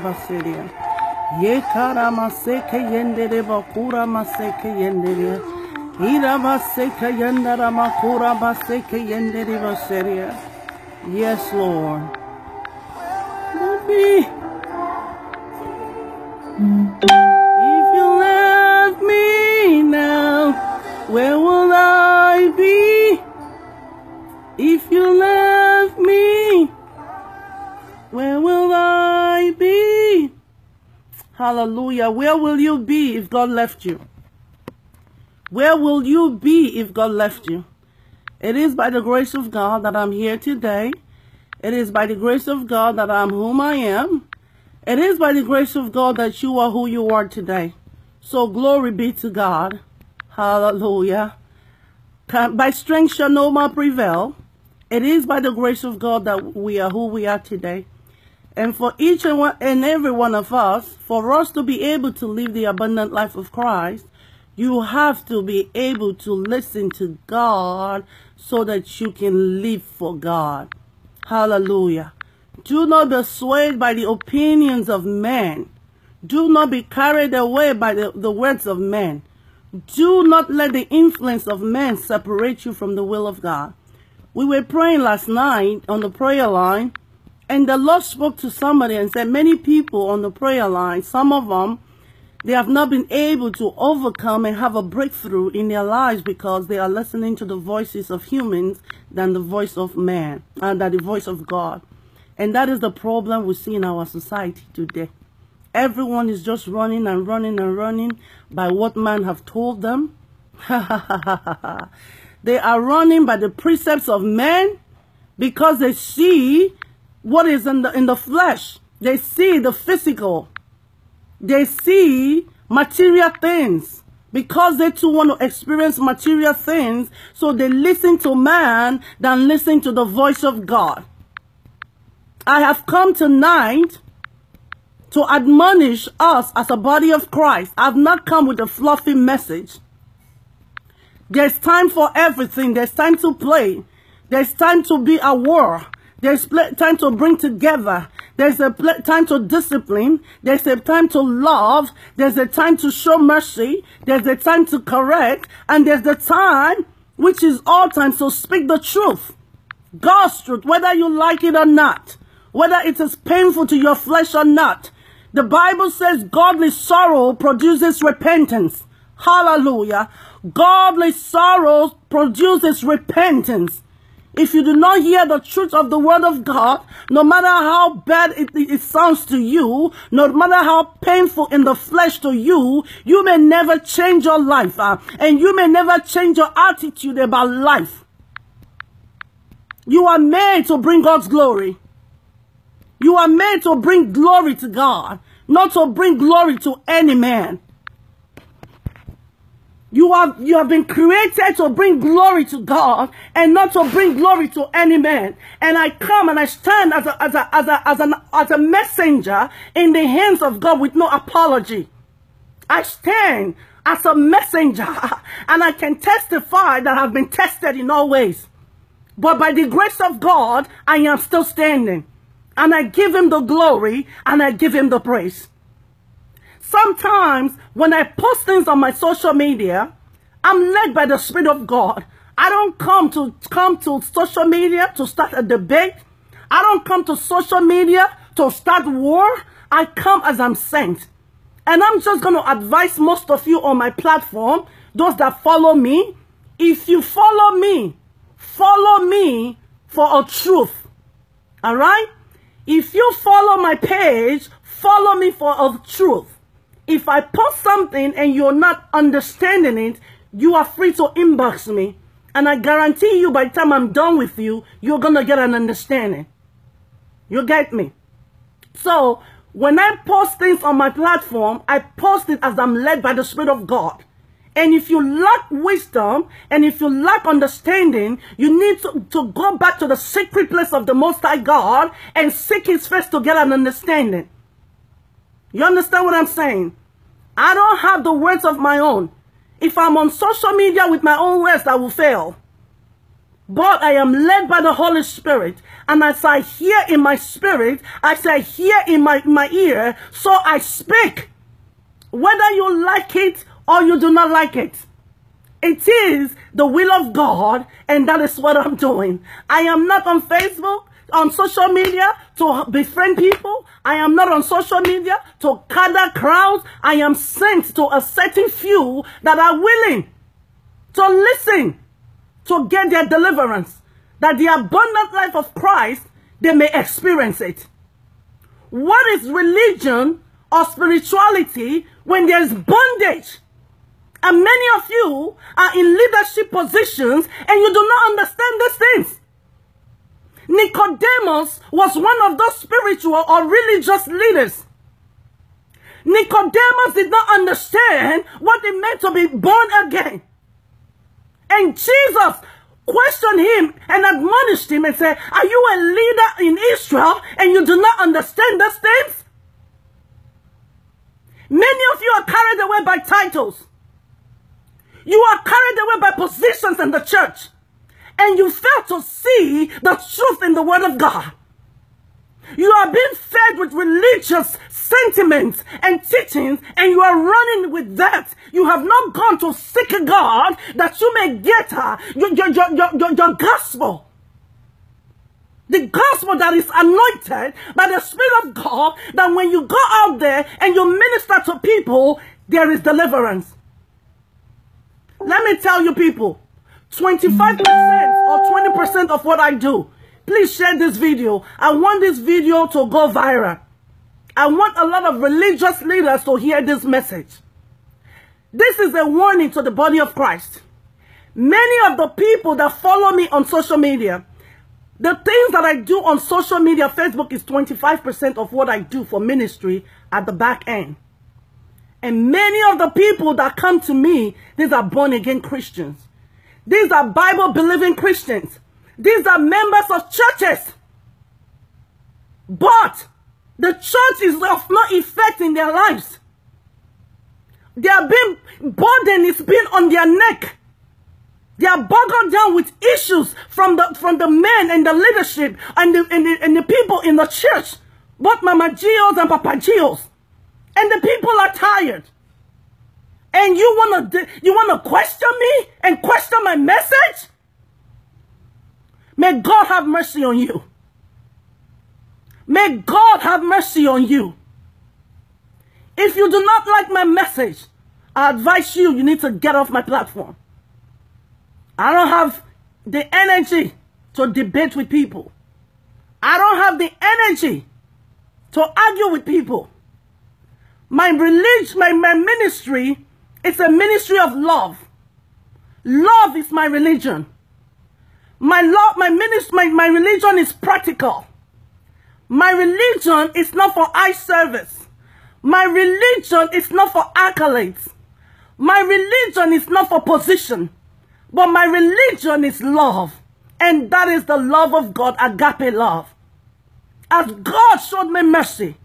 baseria. Ye kara maseke yendere bakura maseke yendere. Ira baseke yendara makura baseke yendere baseria. Yes, Lord. Love me. Hallelujah. Where will you be if God left you? Where will you be if God left you? It is by the grace of God that I'm here today. It is by the grace of God that I'm whom I am. It is by the grace of God that you are who you are today. So glory be to God. Hallelujah. By strength shall no man prevail. It is by the grace of God that we are who we are today. And for each and, one, and every one of us, for us to be able to live the abundant life of Christ, you have to be able to listen to God so that you can live for God. Hallelujah. Do not be swayed by the opinions of men. Do not be carried away by the, the words of men. Do not let the influence of men separate you from the will of God. We were praying last night on the prayer line, and the Lord spoke to somebody and said, many people on the prayer line, some of them, they have not been able to overcome and have a breakthrough in their lives because they are listening to the voices of humans than the voice of man, and uh, the voice of God. And that is the problem we see in our society today. Everyone is just running and running and running by what man have told them. they are running by the precepts of men because they see what is in the, in the flesh. They see the physical. They see material things. because they too want to experience material things, so they listen to man than listen to the voice of God. I have come tonight to admonish us as a body of Christ. I've not come with a fluffy message. There's time for everything. There's time to play. There's time to be a war. There's time to bring together. There's a time to discipline. There's a time to love. There's a time to show mercy. There's a time to correct. And there's the time, which is all time, to speak the truth. God's truth, whether you like it or not. Whether it is painful to your flesh or not. The Bible says godly sorrow produces repentance. Hallelujah. Godly sorrow produces repentance. If you do not hear the truth of the word of God, no matter how bad it, it, sounds to you, no matter how painful in the flesh to you, you may never change your life. Uh, and you may never change your attitude about life. You are made to bring God's glory. You are made to bring glory to God, not to bring glory to any man. You have, you have been created to bring glory to God and not to bring glory to any man. And I come and I stand as a, as a, as a, as, an, as a messenger in the hands of God with no apology. I stand as a messenger and I can testify that I've been tested in all ways. But by the grace of God, I am still standing. And I give him the glory and I give him the praise. Sometimes when I post things on my social media, I'm led by the Spirit of God. I don't come to come to social media to start a debate. I don't come to social media to start war. I come as I'm sent. And I'm just going to advise most of you on my platform, those that follow me, if you follow me, follow me for a truth. All right? If you follow my page, follow me for a truth. If I post something and you're not understanding it, you are free to inbox me. And I guarantee you by the time I'm done with you, you're going to get an understanding. You get me? So, when I post things on my platform, I post it as I'm led by the Spirit of God. And if you lack wisdom and if you lack understanding, you need to, to go back to the secret place of the Most High God and seek His face to get an understanding. You understand what I'm saying? I don't have the words of my own. If I'm on social media with my own words, I will fail. But I am led by the Holy Spirit. And as I hear in my spirit, as I hear in my, my ear, so I speak. Whether you like it or you do not like it. It is the will of God, and that is what I'm doing. I am not on Facebook on social media to befriend people. I am not on social media to gather crowds. I am sent to a certain few that are willing to listen to get their deliverance. That the abundant life of Christ, they may experience it. What is religion or spirituality when there's bondage? And many of you are in leadership positions and you do not understand these things. Nicodemus was one of those spiritual or religious leaders. Nicodemus did not understand what it meant to be born again. And Jesus questioned him and admonished him and said, Are you a leader in Israel and you do not understand these things? Many of you are carried away by titles. You are carried away by positions in the church and you fail to see the truth in the Word of God. You are being fed with religious sentiments and teachings, and you are running with that. You have not gone to seek God that you may get uh, your, your, your, your, your gospel. The gospel that is anointed by the Spirit of God, that when you go out there and you minister to people, there is deliverance. Let me tell you people, 25% or 20% of what I do. Please share this video. I want this video to go viral. I want a lot of religious leaders to hear this message. This is a warning to the body of Christ. Many of the people that follow me on social media, the things that I do on social media, Facebook is 25% of what I do for ministry at the back end. And many of the people that come to me, these are born again Christians. These are Bible believing Christians. These are members of churches. But the church is of no effect in their lives. They are being burden is being on their neck. They are bogged down with issues from the from the men and the leadership and the, and the, and the people in the church, both Mama GOs and Papa GOs. And the people are tired. And you want to you want to question me and question my message? May God have mercy on you. May God have mercy on you. If you do not like my message, I advise you, you need to get off my platform. I don't have the energy to debate with people. I don't have the energy to argue with people. My religion, my, my ministry is a ministry of love. Love is my religion. My love, my ministry, my, my religion is practical. My religion is not for eye service. My religion is not for accolades. My religion is not for position. But my religion is love. And that is the love of God, agape love. As God showed me mercy,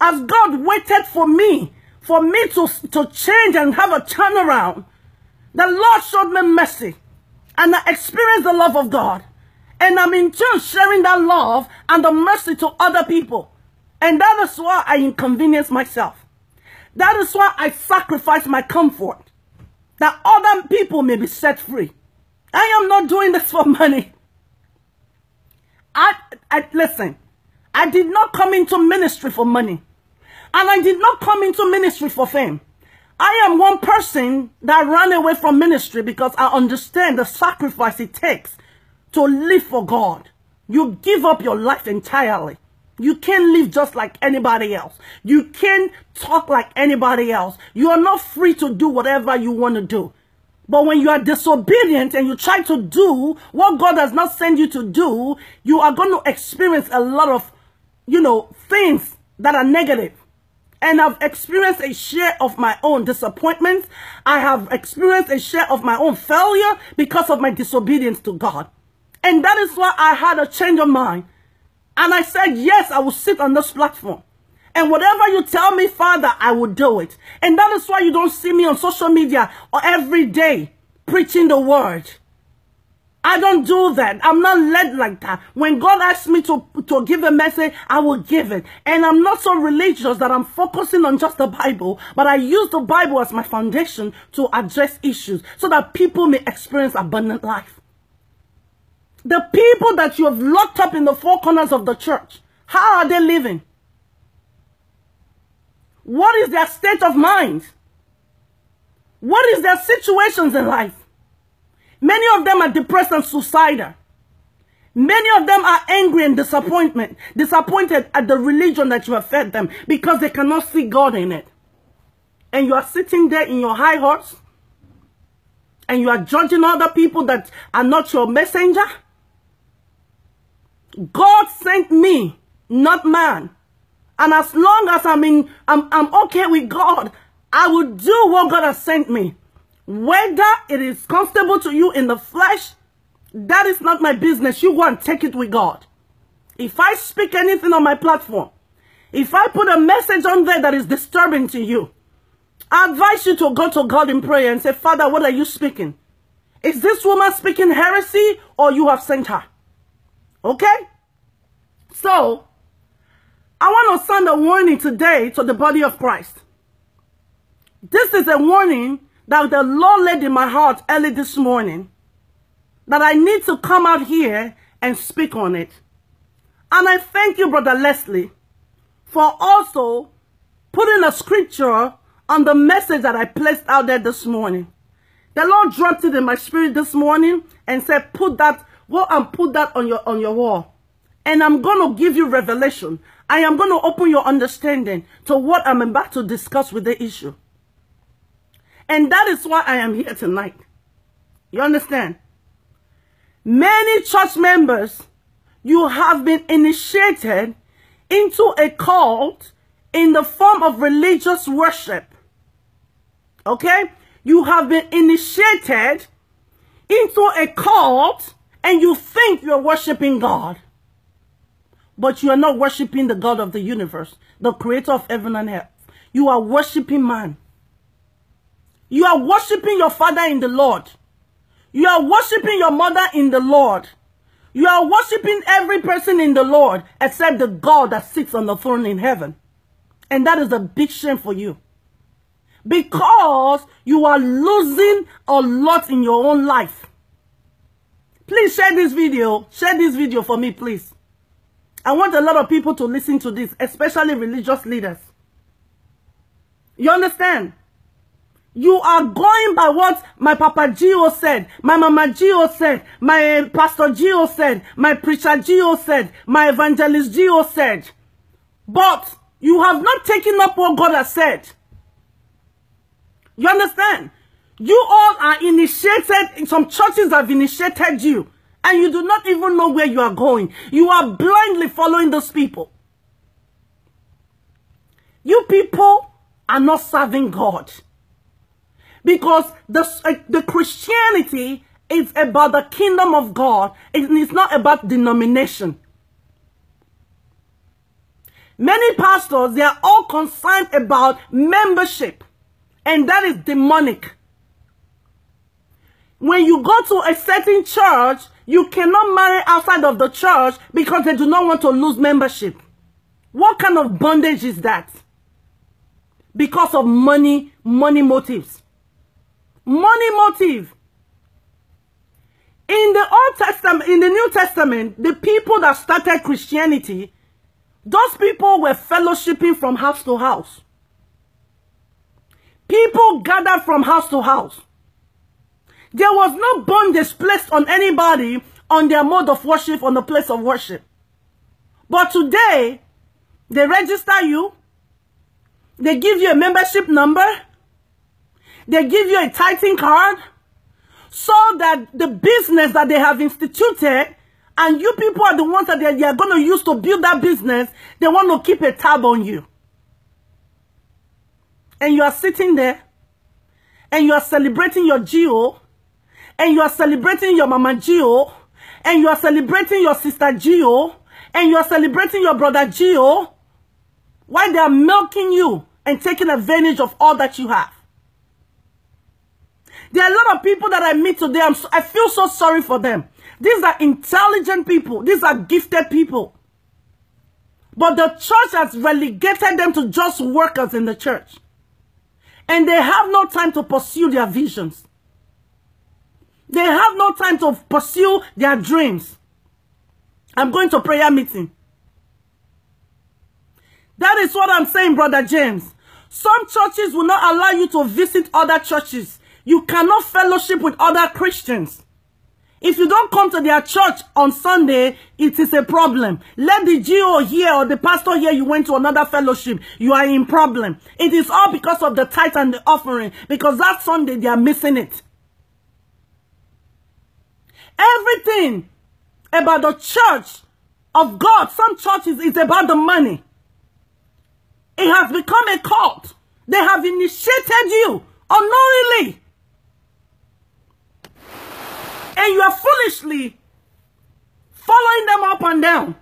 as God waited for me, for me to, to change and have a turnaround, the Lord showed me mercy. And I experienced the love of God. And I'm in turn sharing that love and the mercy to other people. And that is why I inconvenience myself. That is why I sacrifice my comfort. That other people may be set free. I am not doing this for money. I, I listen. I did not come into ministry for money. And I did not come into ministry for fame. I am one person that ran away from ministry because I understand the sacrifice it takes to live for God. You give up your life entirely. You can't live just like anybody else. You can't talk like anybody else. You are not free to do whatever you want to do. But when you are disobedient and you try to do what God has not sent you to do, you are going to experience a lot of, you know, things that are negative. And I've experienced a share of my own disappointments. I have experienced a share of my own failure because of my disobedience to God. And that is why I had a change of mind. And I said, yes, I will sit on this platform. And whatever you tell me, Father, I will do it. And that is why you don't see me on social media or every day preaching the word. I don't do that. I'm not led like that. When God asks me to, to give a message, I will give it. And I'm not so religious that I'm focusing on just the Bible, but I use the Bible as my foundation to address issues so that people may experience abundant life. The people that you have locked up in the four corners of the church, how are they living? What is their state of mind? What is their situations in life? Many of them are depressed and suicidal. Many of them are angry and disappointment, disappointed at the religion that you have fed them because they cannot see God in it. And you are sitting there in your high horse and you are judging other people that are not your messenger. God sent me, not man. And as long as I'm in, I'm, I'm okay with God, I will do what God has sent me. Whether it is comfortable to you in the flesh, that is not my business. You go and take it with God. If I speak anything on my platform, if I put a message on there that is disturbing to you, I advise you to go to God in prayer and say, Father, what are you speaking? Is this woman speaking heresy or you have sent her? Okay? So, I want to send a warning today to the body of Christ. This is a warning that the Lord laid in my heart early this morning that I need to come out here and speak on it. And I thank you, Brother Leslie, for also putting a scripture on the message that I placed out there this morning. The Lord dropped it in my spirit this morning and said, put that, go and put that on your, on your wall. And I'm going to give you revelation. I am going to open your understanding to what I'm about to discuss with the issue. And that is why I am here tonight. You understand? Many church members, you have been initiated into a cult in the form of religious worship. Okay? You have been initiated into a cult and you think you're worshiping God. But you are not worshiping the God of the universe, the creator of heaven and earth. You are worshiping man. You are worshiping your father in the Lord. You are worshiping your mother in the Lord. You are worshiping every person in the Lord except the God that sits on the throne in heaven. And that is a big shame for you. Because you are losing a lot in your own life. Please share this video. Share this video for me, please. I want a lot of people to listen to this, especially religious leaders. You understand? You are going by what my Papa GO said, my Mama GO said, my Pastor GO said, my Preacher GO said, my Evangelist GO said. But you have not taken up what God has said. You understand? You all are initiated, some churches have initiated you, and you do not even know where you are going. You are blindly following those people. You people are not serving God. Because the, uh, the Christianity is about the kingdom of God. It's not about denomination. Many pastors, they are all concerned about membership. And that is demonic. When you go to a certain church, you cannot marry outside of the church because they do not want to lose membership. What kind of bondage is that? Because of money, money motives. Money motive. In the Old Testament, in the New Testament, the people that started Christianity, those people were fellowshipping from house to house. People gathered from house to house. There was no bondage placed on anybody on their mode of worship, on the place of worship. But today, they register you. They give you a membership number. They give you a tithing card so that the business that they have instituted and you people are the ones that they, they are going to use to build that business, they want to keep a tab on you. And you are sitting there and you are celebrating your GO and you are celebrating your Mama GO and you are celebrating your sister GO and you are celebrating your brother GO while they are milking you and taking advantage of all that you have. There are a lot of people that I meet today. I'm so, I feel so sorry for them. These are intelligent people. These are gifted people. But the church has relegated them to just workers in the church. And they have no time to pursue their visions. They have no time to pursue their dreams. I'm going to prayer meeting. That is what I'm saying, Brother James. Some churches will not allow you to visit other churches. You cannot fellowship with other Christians. If you don't come to their church on Sunday, it is a problem. Let the GO here or the pastor here you went to another fellowship, you are in problem. It is all because of the tithe and the offering. Because that Sunday they are missing it. Everything about the church of God, some churches, is about the money. It has become a cult. They have initiated you unknowingly. And you are foolishly following them up and down.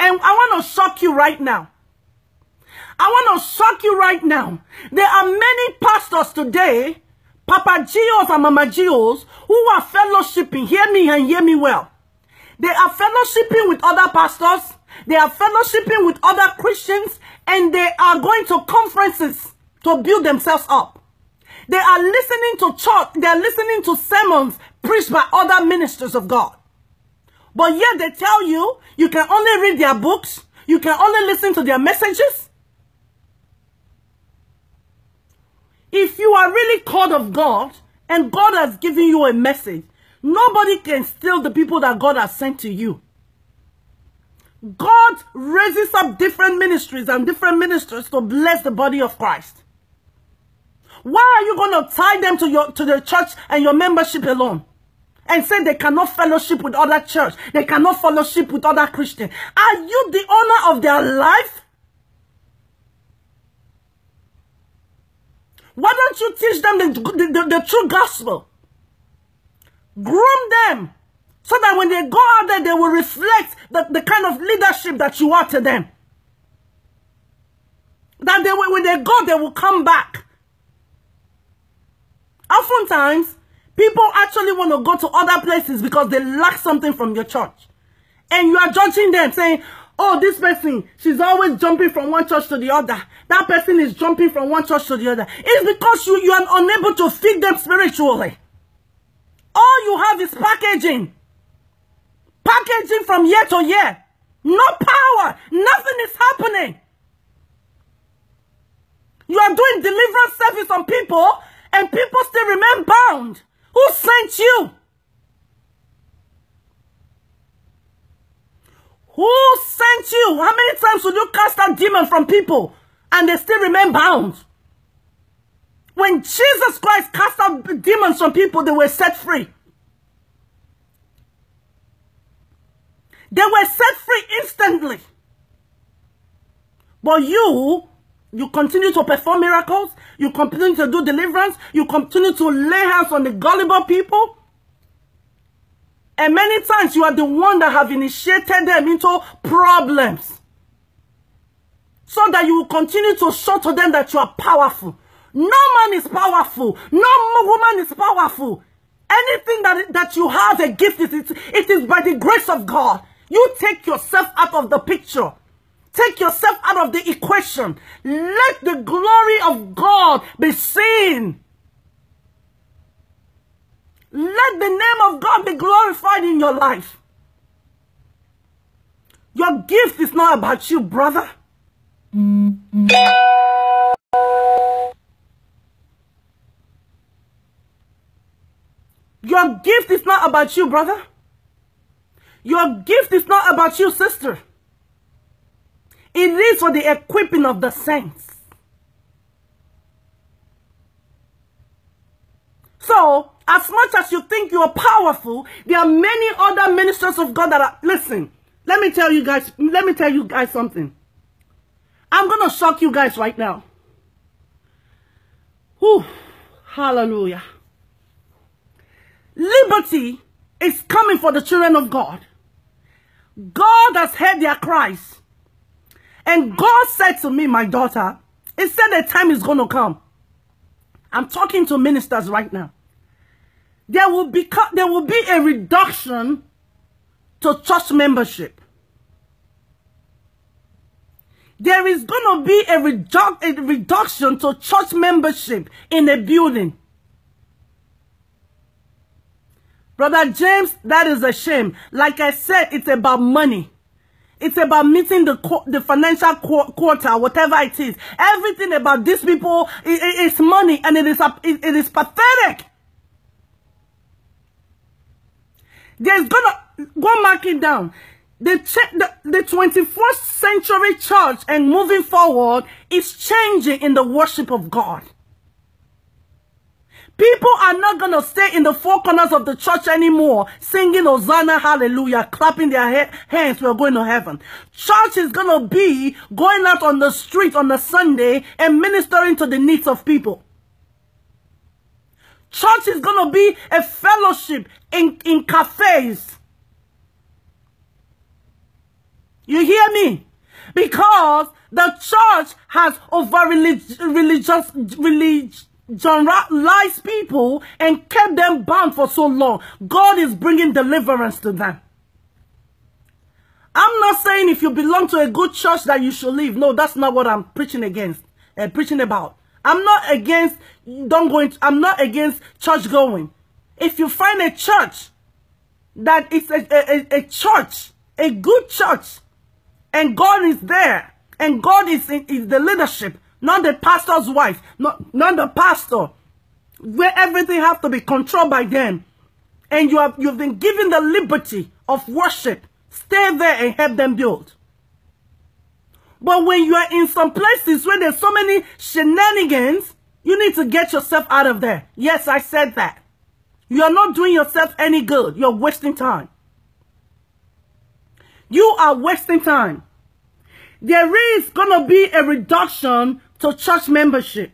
And I want to shock you right now. I want to shock you right now. There are many pastors today, Papa GOs and Mama GOs, who are fellowshipping. Hear me and hear me well. They are fellowshipping with other pastors. They are fellowshipping with other Christians. And they are going to conferences to build themselves up. They are listening to church. They are listening to sermons preached by other ministers of God. But yet they tell you, you can only read their books. You can only listen to their messages. If you are really called of God, and God has given you a message, nobody can steal the people that God has sent to you. God raises up different ministries and different ministers to bless the body of Christ. Why are you going to tie them to your to the church and your membership alone? And say they cannot fellowship with other church. They cannot fellowship with other Christians. Are you the owner of their life? Why don't you teach them the, the, the, the true gospel? Groom them so that when they go out there, they will reflect the, the kind of leadership that you are to them. That they, when they go, they will come back. Oftentimes, people actually want to go to other places because they lack something from your church. And you are judging them, saying, oh, this person, she's always jumping from one church to the other. That person is jumping from one church to the other. It's because you, you are unable to feed them spiritually. All you have is packaging. Packaging from year to year. No power. Nothing is happening. You are doing deliverance service on people and people still remain bound. Who sent you? Who sent you? How many times would you cast out demon from people and they still remain bound? When Jesus Christ cast out demons from people, they were set free. They were set free instantly. But you, you continue to perform miracles. You continue to do deliverance. You continue to lay hands on the gullible people. And many times you are the one that have initiated them into problems. So that you will continue to show to them that you are powerful. No man is powerful. No woman is powerful. Anything that, that you have a gift, it, it is by the grace of God. You take yourself out of the picture. Take yourself out of the equation. Let the glory of God be seen. Let the name of God be glorified in your life. Your gift is not about you, brother. Your gift is not about you, brother. Your gift is not about you, sister. It is for the equipping of the saints. So, as much as you think you are powerful, there are many other ministers of God that are, listen, let me tell you guys, let me tell you guys something. I'm going to shock you guys right now. Whew, hallelujah. Liberty is coming for the children of God. God has heard their cries. And God said to me, my daughter, he said the time is going to come. I'm talking to ministers right now there will be there will be a reduction to church membership. There is going to be a, redu a reduction to church membership in a building. Brother James, that is a shame. Like I said, it's about money. It's about meeting the the financial quarter, whatever it is. Everything about these people is money, and it is a it is pathetic. There's gonna go mark it down. The, the, the 21st century church and moving forward is changing in the worship of God. People are not going to stay in the four corners of the church anymore, singing Hosanna, hallelujah, clapping their hands, we're going to heaven. Church is going to be going out on the street on a Sunday and ministering to the needs of people. Church is going to be a fellowship in, in cafes. You hear me? Because the church has over religious, religious, religionized people and kept them bound for so long. God is bringing deliverance to them. I'm not saying if you belong to a good church that you should leave. No, that's not what I'm preaching against, uh, preaching about. I'm not against don't go into, I'm not against church going. If you find a church that is a, a, a church, a good church, and God is there, and God is, in, the leadership, not the pastor's wife, not, not the pastor, where everything has to be controlled by them, and you have, you've been given the liberty of worship, stay there and help them build. But when you are in some places where there's so many shenanigans, you need to get yourself out of there. Yes, I said that. You're not doing yourself any good. You're wasting time. You are wasting time. There is going to be a reduction to church membership.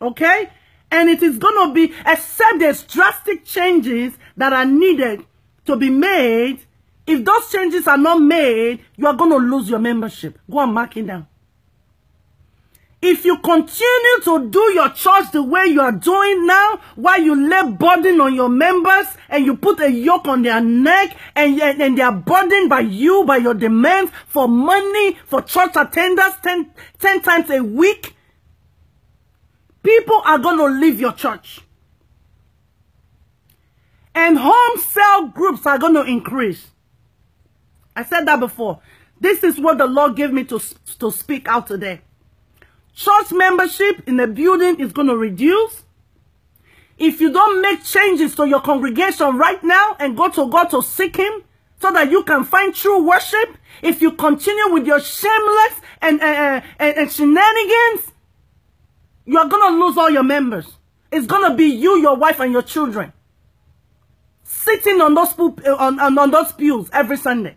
Okay? And it is going to be, except there's drastic changes that are needed to be made. If those changes are not made, you are going to lose your membership. Go and mark it down. If you continue to do your church the way you are doing now, while you lay burden on your members and you put a yoke on their neck and, and, and they are burdened by you, by your demands for money, for church attendance 10, 10 times a week, people are going to leave your church. And home cell groups are going to increase. I said that before. This is what the Lord gave me to, to speak out today. Church membership in the building is going to reduce. If you don't make changes to your congregation right now and go to God to seek Him so that you can find true worship, if you continue with your shameless and, uh, and, and shenanigans, you're going to lose all your members. It's going to be you, your wife, and your children sitting on those, on, on, on those pews every Sunday.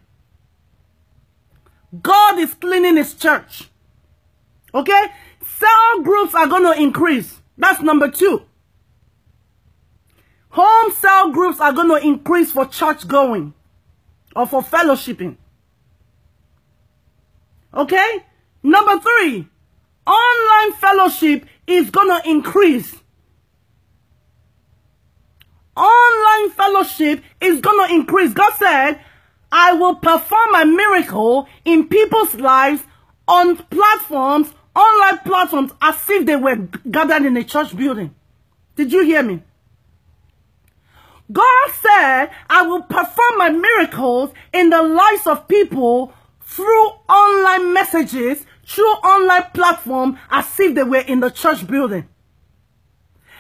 God is cleaning his church. Okay? Cell groups are going to increase. That's number two. Home cell groups are going to increase for church going or for fellowshipping. Okay? Number three, online fellowship is going to increase. Online fellowship is going to increase. God said, I will perform a miracle in people's lives on platforms online platforms as if they were gathered in a church building. Did you hear me? God said, I will perform my miracles in the lives of people through online messages, through online platform, as if they were in the church building.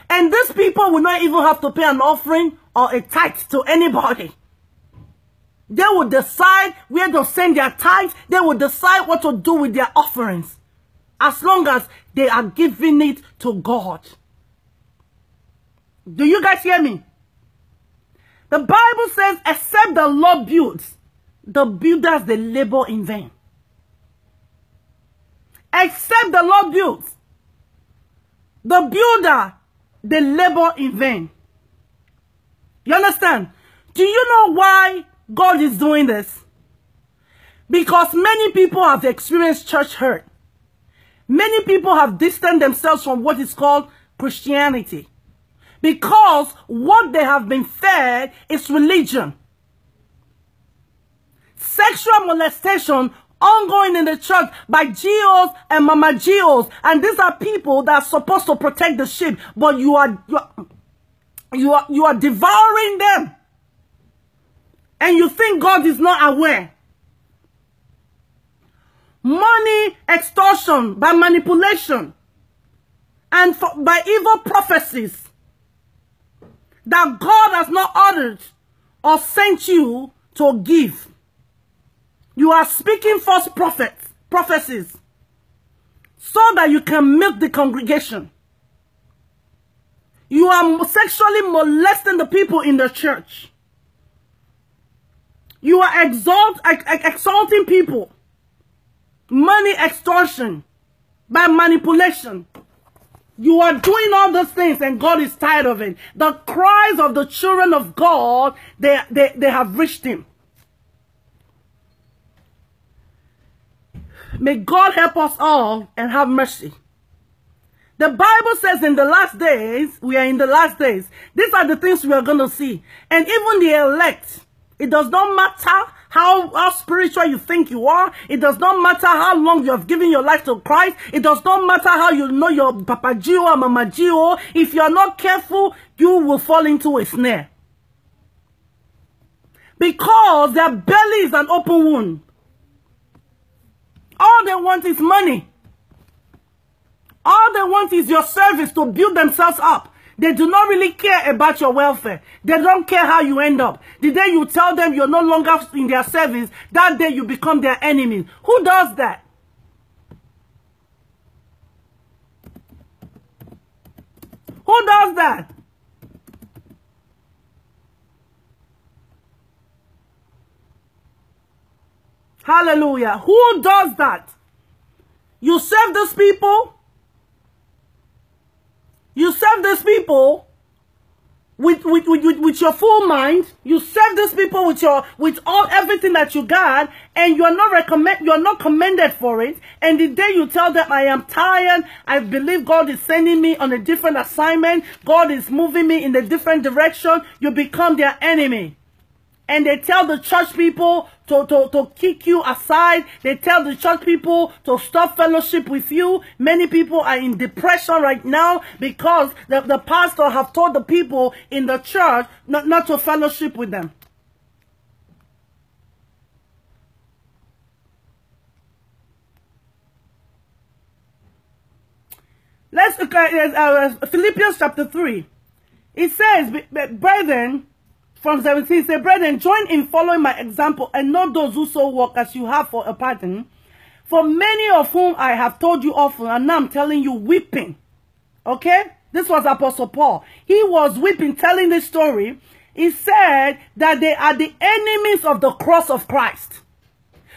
And these people will not even have to pay an offering or a tithe to anybody. They will decide where to send their tithes. They will decide what to do with their offerings as long as they are giving it to God. Do you guys hear me? The Bible says, except the Lord builds, the builders, they labor in vain. Except the Lord builds, the builder, they labor in vain. You understand? Do you know why God is doing this? Because many people have experienced church hurt. Many people have distanced themselves from what is called Christianity because what they have been fed is religion. Sexual molestation ongoing in the church by GOs and mama GOs. And these are people that are supposed to protect the sheep, but you are, you are, you are, you are devouring them. And you think God is not aware money extortion by manipulation and for, by evil prophecies that God has not ordered or sent you to give. You are speaking false prophets, prophecies so that you can milk the congregation. You are sexually molesting the people in the church. You are exalt, exalting people money extortion, by manipulation. You are doing all those things and God is tired of it. The cries of the children of God, they, they, they have reached him. May God help us all and have mercy. The Bible says in the last days, we are in the last days. These are the things we are going to see. And even the elect, it does not matter how, how spiritual you think you are. It does not matter how long you have given your life to Christ. It does not matter how you know your Papa GO or Mama GO. If you are not careful, you will fall into a snare. Because their belly is an open wound. All they want is money. All they want is your service to build themselves up. They do not really care about your welfare. They don't care how you end up. The day you tell them you're no longer in their service, that day you become their enemy. Who does that? Who does that? Hallelujah. Who does that? You serve those people You serve these people with, with, with, with, your full mind. You serve these people with your with all everything that you got, and you are not recommend you are not commended for it. And the day you tell them I am tired, I believe God is sending me on a different assignment, God is moving me in a different direction, you become their enemy and they tell the church people to, to, to kick you aside. They tell the church people to stop fellowship with you. Many people are in depression right now because the, the pastor have told the people in the church not, not to fellowship with them. Let's look at uh, Philippians chapter 3. It says, Brethren, from 17, say, Brethren, join in following my example and not those who so walk as you have for a pattern. For many of whom I have told you often, and now I'm telling you weeping. Okay? This was Apostle Paul. He was weeping, telling this story. He said that they are the enemies of the cross of Christ.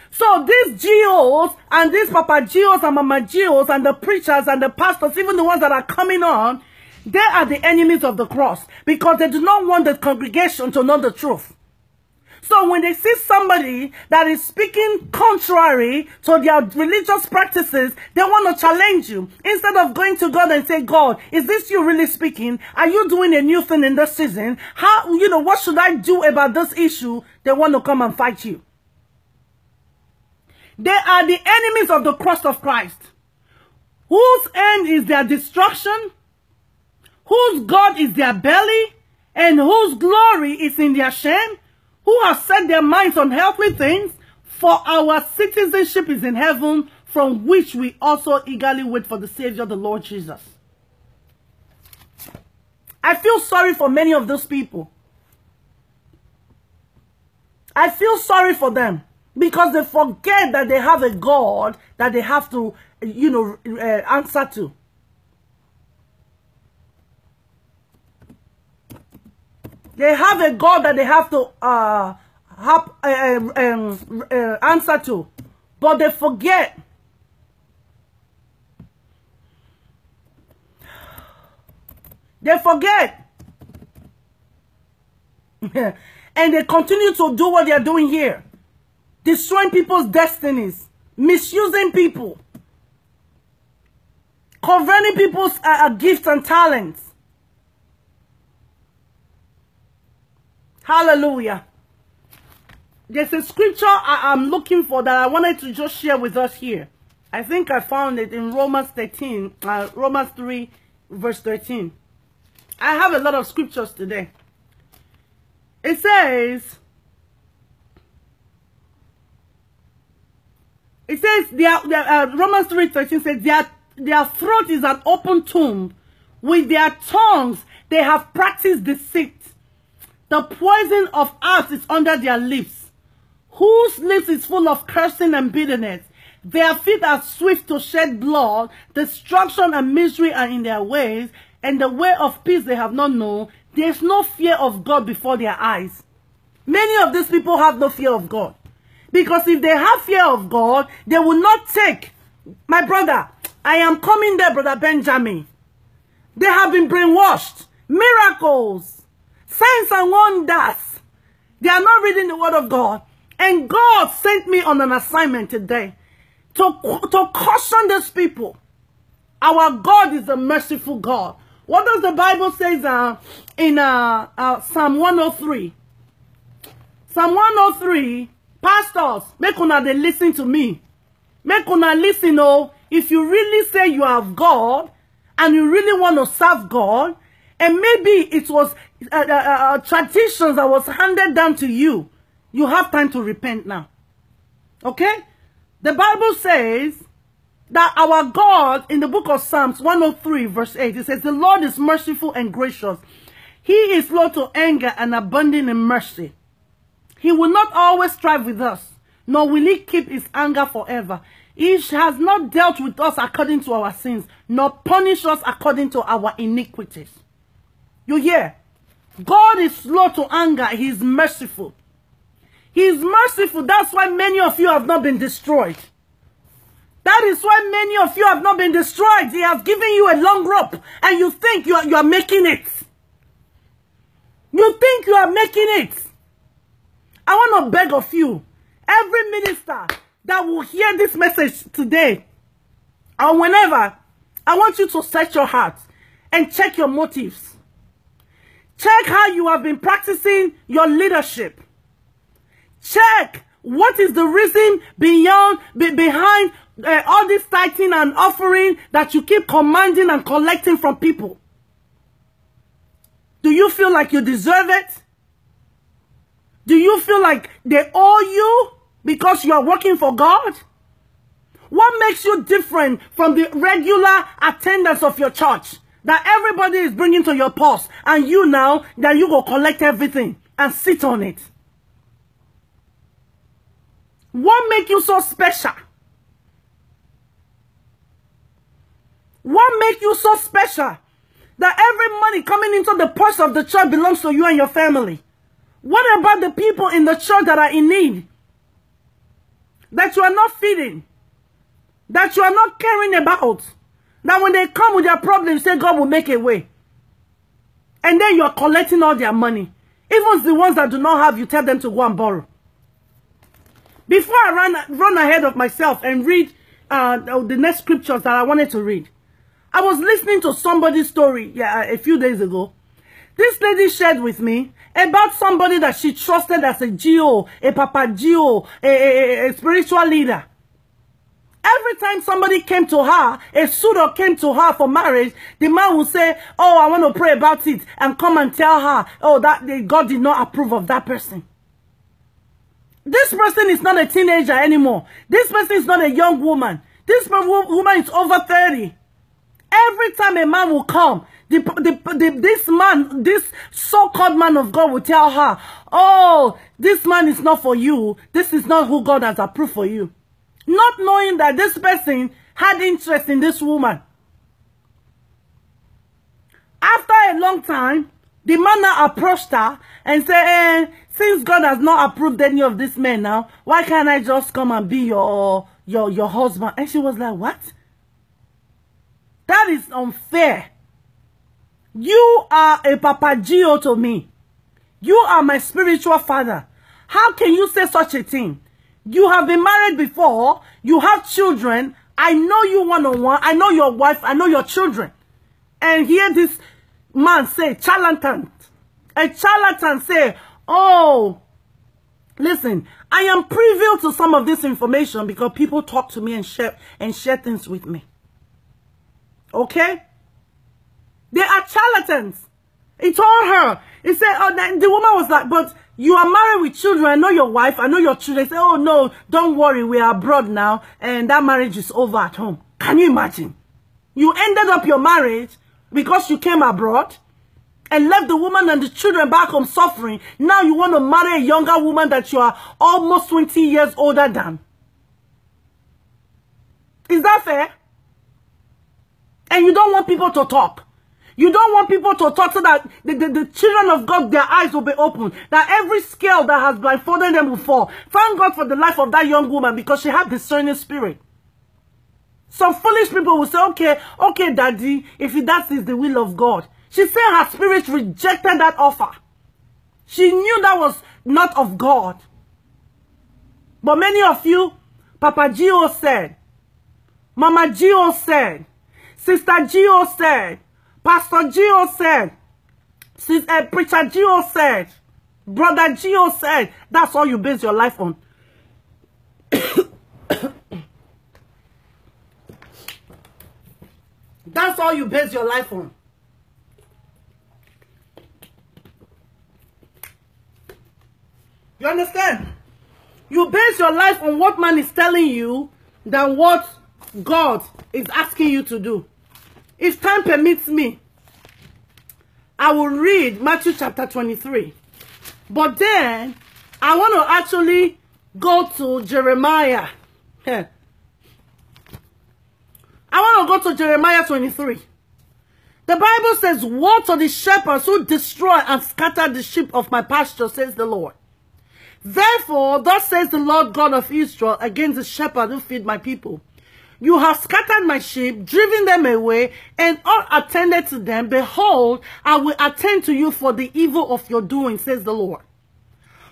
So these GOs and these Papa GOs and Mama GOs and the preachers and the pastors, even the ones that are coming on, they are the enemies of the cross because they do not want the congregation to know the truth. So when they see somebody that is speaking contrary to their religious practices, they want to challenge you. Instead of going to God and say, God, is this you really speaking? Are you doing a new thing in this season? How, you know, what should I do about this issue? They want to come and fight you. They are the enemies of the cross of Christ, whose end is their destruction, whose God is their belly, and whose glory is in their shame, who have set their minds on heavenly things, for our citizenship is in heaven, from which we also eagerly wait for the Savior, the Lord Jesus. I feel sorry for many of those people. I feel sorry for them because they forget that they have a God that they have to, you know, uh, answer to. They have a God that they have to uh, have, uh, um, uh, answer to. But they forget. They forget. and they continue to do what they are doing here. Destroying people's destinies. Misusing people. Converting people's uh, uh gifts and talents. Hallelujah. There's a scripture I, am looking for that I wanted to just share with us here. I think I found it in Romans 13, uh, Romans 3, verse 13. I have a lot of scriptures today. It says, it says, their, their, uh, Romans 3, 13 says, their, their throat is an open tomb. With their tongues, they have practiced deceit. The poison of us is under their lips, whose lips is full of cursing and bitterness. Their feet are swift to shed blood. Destruction and misery are in their ways, and the way of peace they have not known. There's no fear of God before their eyes. Many of these people have no fear of God. Because if they have fear of God, they will not take, my brother, I am coming there, brother Benjamin. They have been brainwashed. Miracles, signs and wonders. They are not reading the word of God. And God sent me on an assignment today to, to caution these people. Our God is a merciful God. What does the Bible say uh, in uh, uh, Psalm 103? Psalm 103, pastors, make una they listen to me. Make una listen, oh, if you really say you have God and you really want to serve God, and maybe it was uh, uh, uh, uh, traditions that was handed down to you. You have time to repent now. Okay? The Bible says that our God, in the book of Psalms 103, verse 8, it says, The Lord is merciful and gracious. He is slow to anger and abundant in mercy. He will not always strive with us, nor will he keep his anger forever. He has not dealt with us according to our sins, nor punished us according to our iniquities. You hear? God is slow to anger. He is merciful. He is merciful. That's why many of you have not been destroyed. That is why many of you have not been destroyed. He has given you a long rope and you think you are, you are making it. You think you are making it. I want to beg of you, every minister that will hear this message today or whenever, I want you to search your heart and check your motives. Check how you have been practicing your leadership. Check what is the reason beyond be, behind uh, all this tithing and offering that you keep commanding and collecting from people? Do you feel like you deserve it? Do you feel like they owe you because you are working for God? What makes you different from the regular attendance of your church? That everybody is bringing to your purse and you now, that you go collect everything and sit on it. What make you so special? What make you so special? That every money coming into the purse of the church belongs to you and your family. What about the people in the church that are in need? That you are not feeding? That you are not caring about? That when they come with their problems, say God will make a way. And then you are collecting all their money. Even the ones that do not have, you tell them to go and borrow. Before I run, run ahead of myself and read uh, the next scriptures that I wanted to read, I was listening to somebody's story yeah, a few days ago. This lady shared with me about somebody that she trusted as a GO, a Papa GO, a, a, a spiritual leader. Every time somebody came to her, a suitor came to her for marriage, the man would say, oh, I want to pray about it, and come and tell her, oh, that God did not approve of that person. This person is not a teenager anymore. This person is not a young woman. This woman is over 30. Every time a man will come, the, the, the, this man, this so-called man of God will tell her, oh, this man is not for you. This is not who God has approved for you. Not knowing that this person had interest in this woman. After a long time, the man now approached her and said, eh, since God has not approved any of these men now, why can't I just come and be your, your, your husband? And she was like, what? That is unfair. You are a Papa GO to me. You are my spiritual father. How can you say such a thing? You have been married before. You have children. I know you one-on-one. I know your wife. I know your children. And hear this man say, charlatan. A charlatan say, oh, listen, I am privy to some of this information because people talk to me and share, and share things with me. Okay? They are charlatans. He told her, he said, oh, the woman was like, but you are married with children. I know your wife. I know your children. Said, oh, no, don't worry. We are abroad now. And that marriage is over at home. Can you imagine? You ended up your marriage because you came abroad and left the woman and the children back home suffering. Now you want to marry a younger woman that you are almost 20 years older than. Is that fair? And you don't want people to talk. You don't want people to talk so that the, the, the, children of God, their eyes will be open. That every scale that has blindfolded them will fall. Thank God for the life of that young woman because she had discerning spirit. Some foolish people will say, okay, okay, daddy, if that is the will of God. She said her spirit rejected that offer. She knew that was not of God. But many of you, Papa GO said, Mama GO said, Sister GO said, Pastor Gio said, Sister, uh, Preacher Gio said, Brother Gio said, that's all you base your life on. that's all you base your life on. You understand? You base your life on what man is telling you than what God is asking you to do. If time permits me, I will read Matthew chapter 23. But then, I want to actually go to Jeremiah. I want to go to Jeremiah 23. The Bible says, Woe to the shepherds who destroy and scatter the sheep of my pasture, says the Lord. Therefore, thus says the Lord God of Israel against the shepherd who feed my people. You have scattered my sheep, driven them away, and all attended to them. Behold, I will attend to you for the evil of your doing, says the Lord.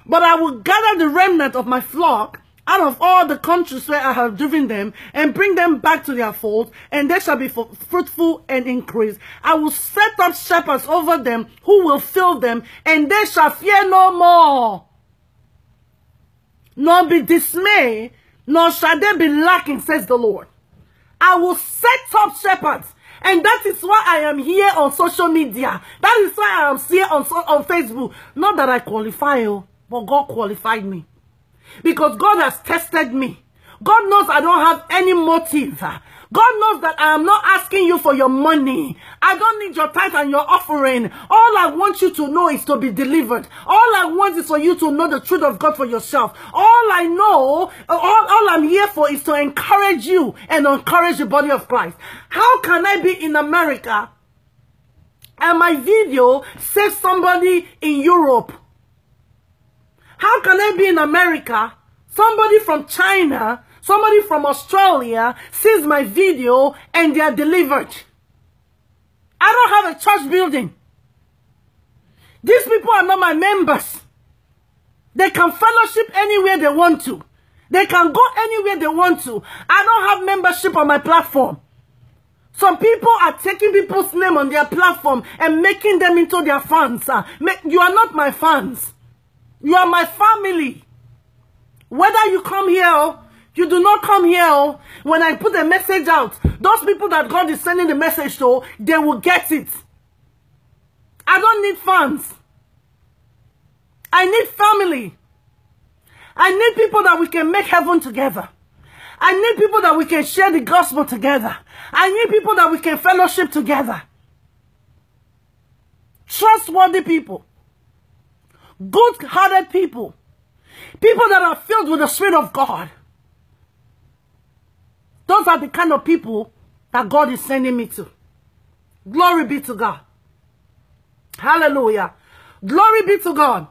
But I will gather the remnant of my flock out of all the countries where I have driven them and bring them back to their fold, and they shall be fruitful and increase. I will set up shepherds over them who will fill them, and they shall fear no more, nor be dismayed, nor shall they be lacking, says the Lord. I will set up shepherds and that is why I am here on social media. That is why I am here on, on Facebook. Not that I qualify, oh, but God qualified me. Because God has tested me. God knows I don't have any motive. God knows that I am not asking you for your money. I don't need your tithe and your offering. All I want you to know is to be delivered. All I want is for you to know the truth of God for yourself. All I know, all, all I'm here for is to encourage you and encourage the body of Christ. How can I be in America and my video says somebody in Europe how can I be in America? Somebody from China, somebody from Australia sees my video and they are delivered. I don't have a church building. These people are not my members. They can fellowship anywhere they want to. They can go anywhere they want to. I don't have membership on my platform. Some people are taking people's name on their platform and making them into their fans. Ah, you are not my fans. You are my family. Whether you come here you do not come here oh. when I put the message out, those people that God is sending the message to, they will get it. I don't need fans. I need family. I need people that we can make heaven together. I need people that we can share the gospel together. I need people that we can fellowship together. Trustworthy people good-hearted people, people that are filled with the Spirit of God. Those are the kind of people that God is sending me to. Glory be to God. Hallelujah. Glory be to God.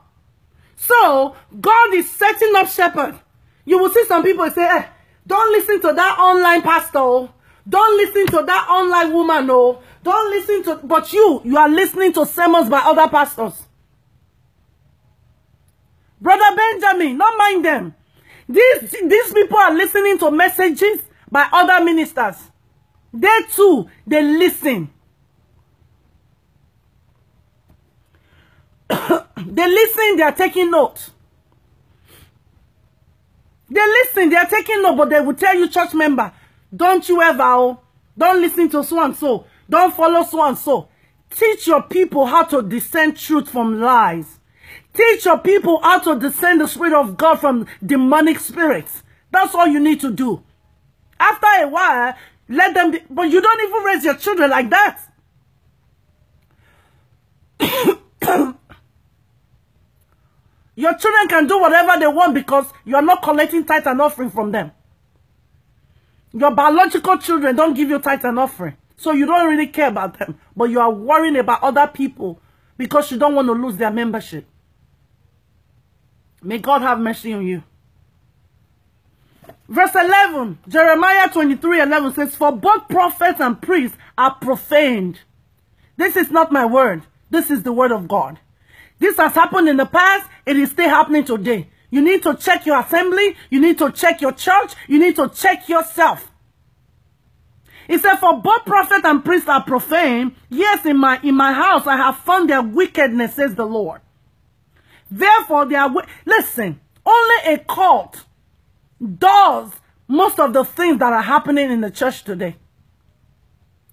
So, God is setting up shepherd. You will see some people say, eh, don't listen to that online pastor. Oh. Don't listen to that online woman. No. Don't listen to, but you, you are listening to sermons by other pastors. Brother Benjamin, don't mind them. These, these people are listening to messages by other ministers. They too, they listen. they listen, they are taking notes. They listen, they are taking note, but they will tell you, church member, don't you ever, oh, don't listen to so and so. Don't follow so and so. Teach your people how to discern truth from lies. Teach your people how to discern the spirit of God from demonic spirits. That's all you need to do. After a while, let them be, but you don't even raise your children like that. your children can do whatever they want because you are not collecting tithe and offering from them. Your biological children don't give you tithe and offering. So you don't really care about them. But you are worrying about other people because you don't want to lose their membership. May God have mercy on you. Verse 11, Jeremiah 23, 11 says, For both prophets and priests are profaned. This is not my word. This is the word of God. This has happened in the past. It is still happening today. You need to check your assembly. You need to check your church. You need to check yourself. He said, for both prophet and priest are profane. Yes, in my, in my house I have found their wickedness, says the Lord. Therefore, they are, listen, only a cult does most of the things that are happening in the church today.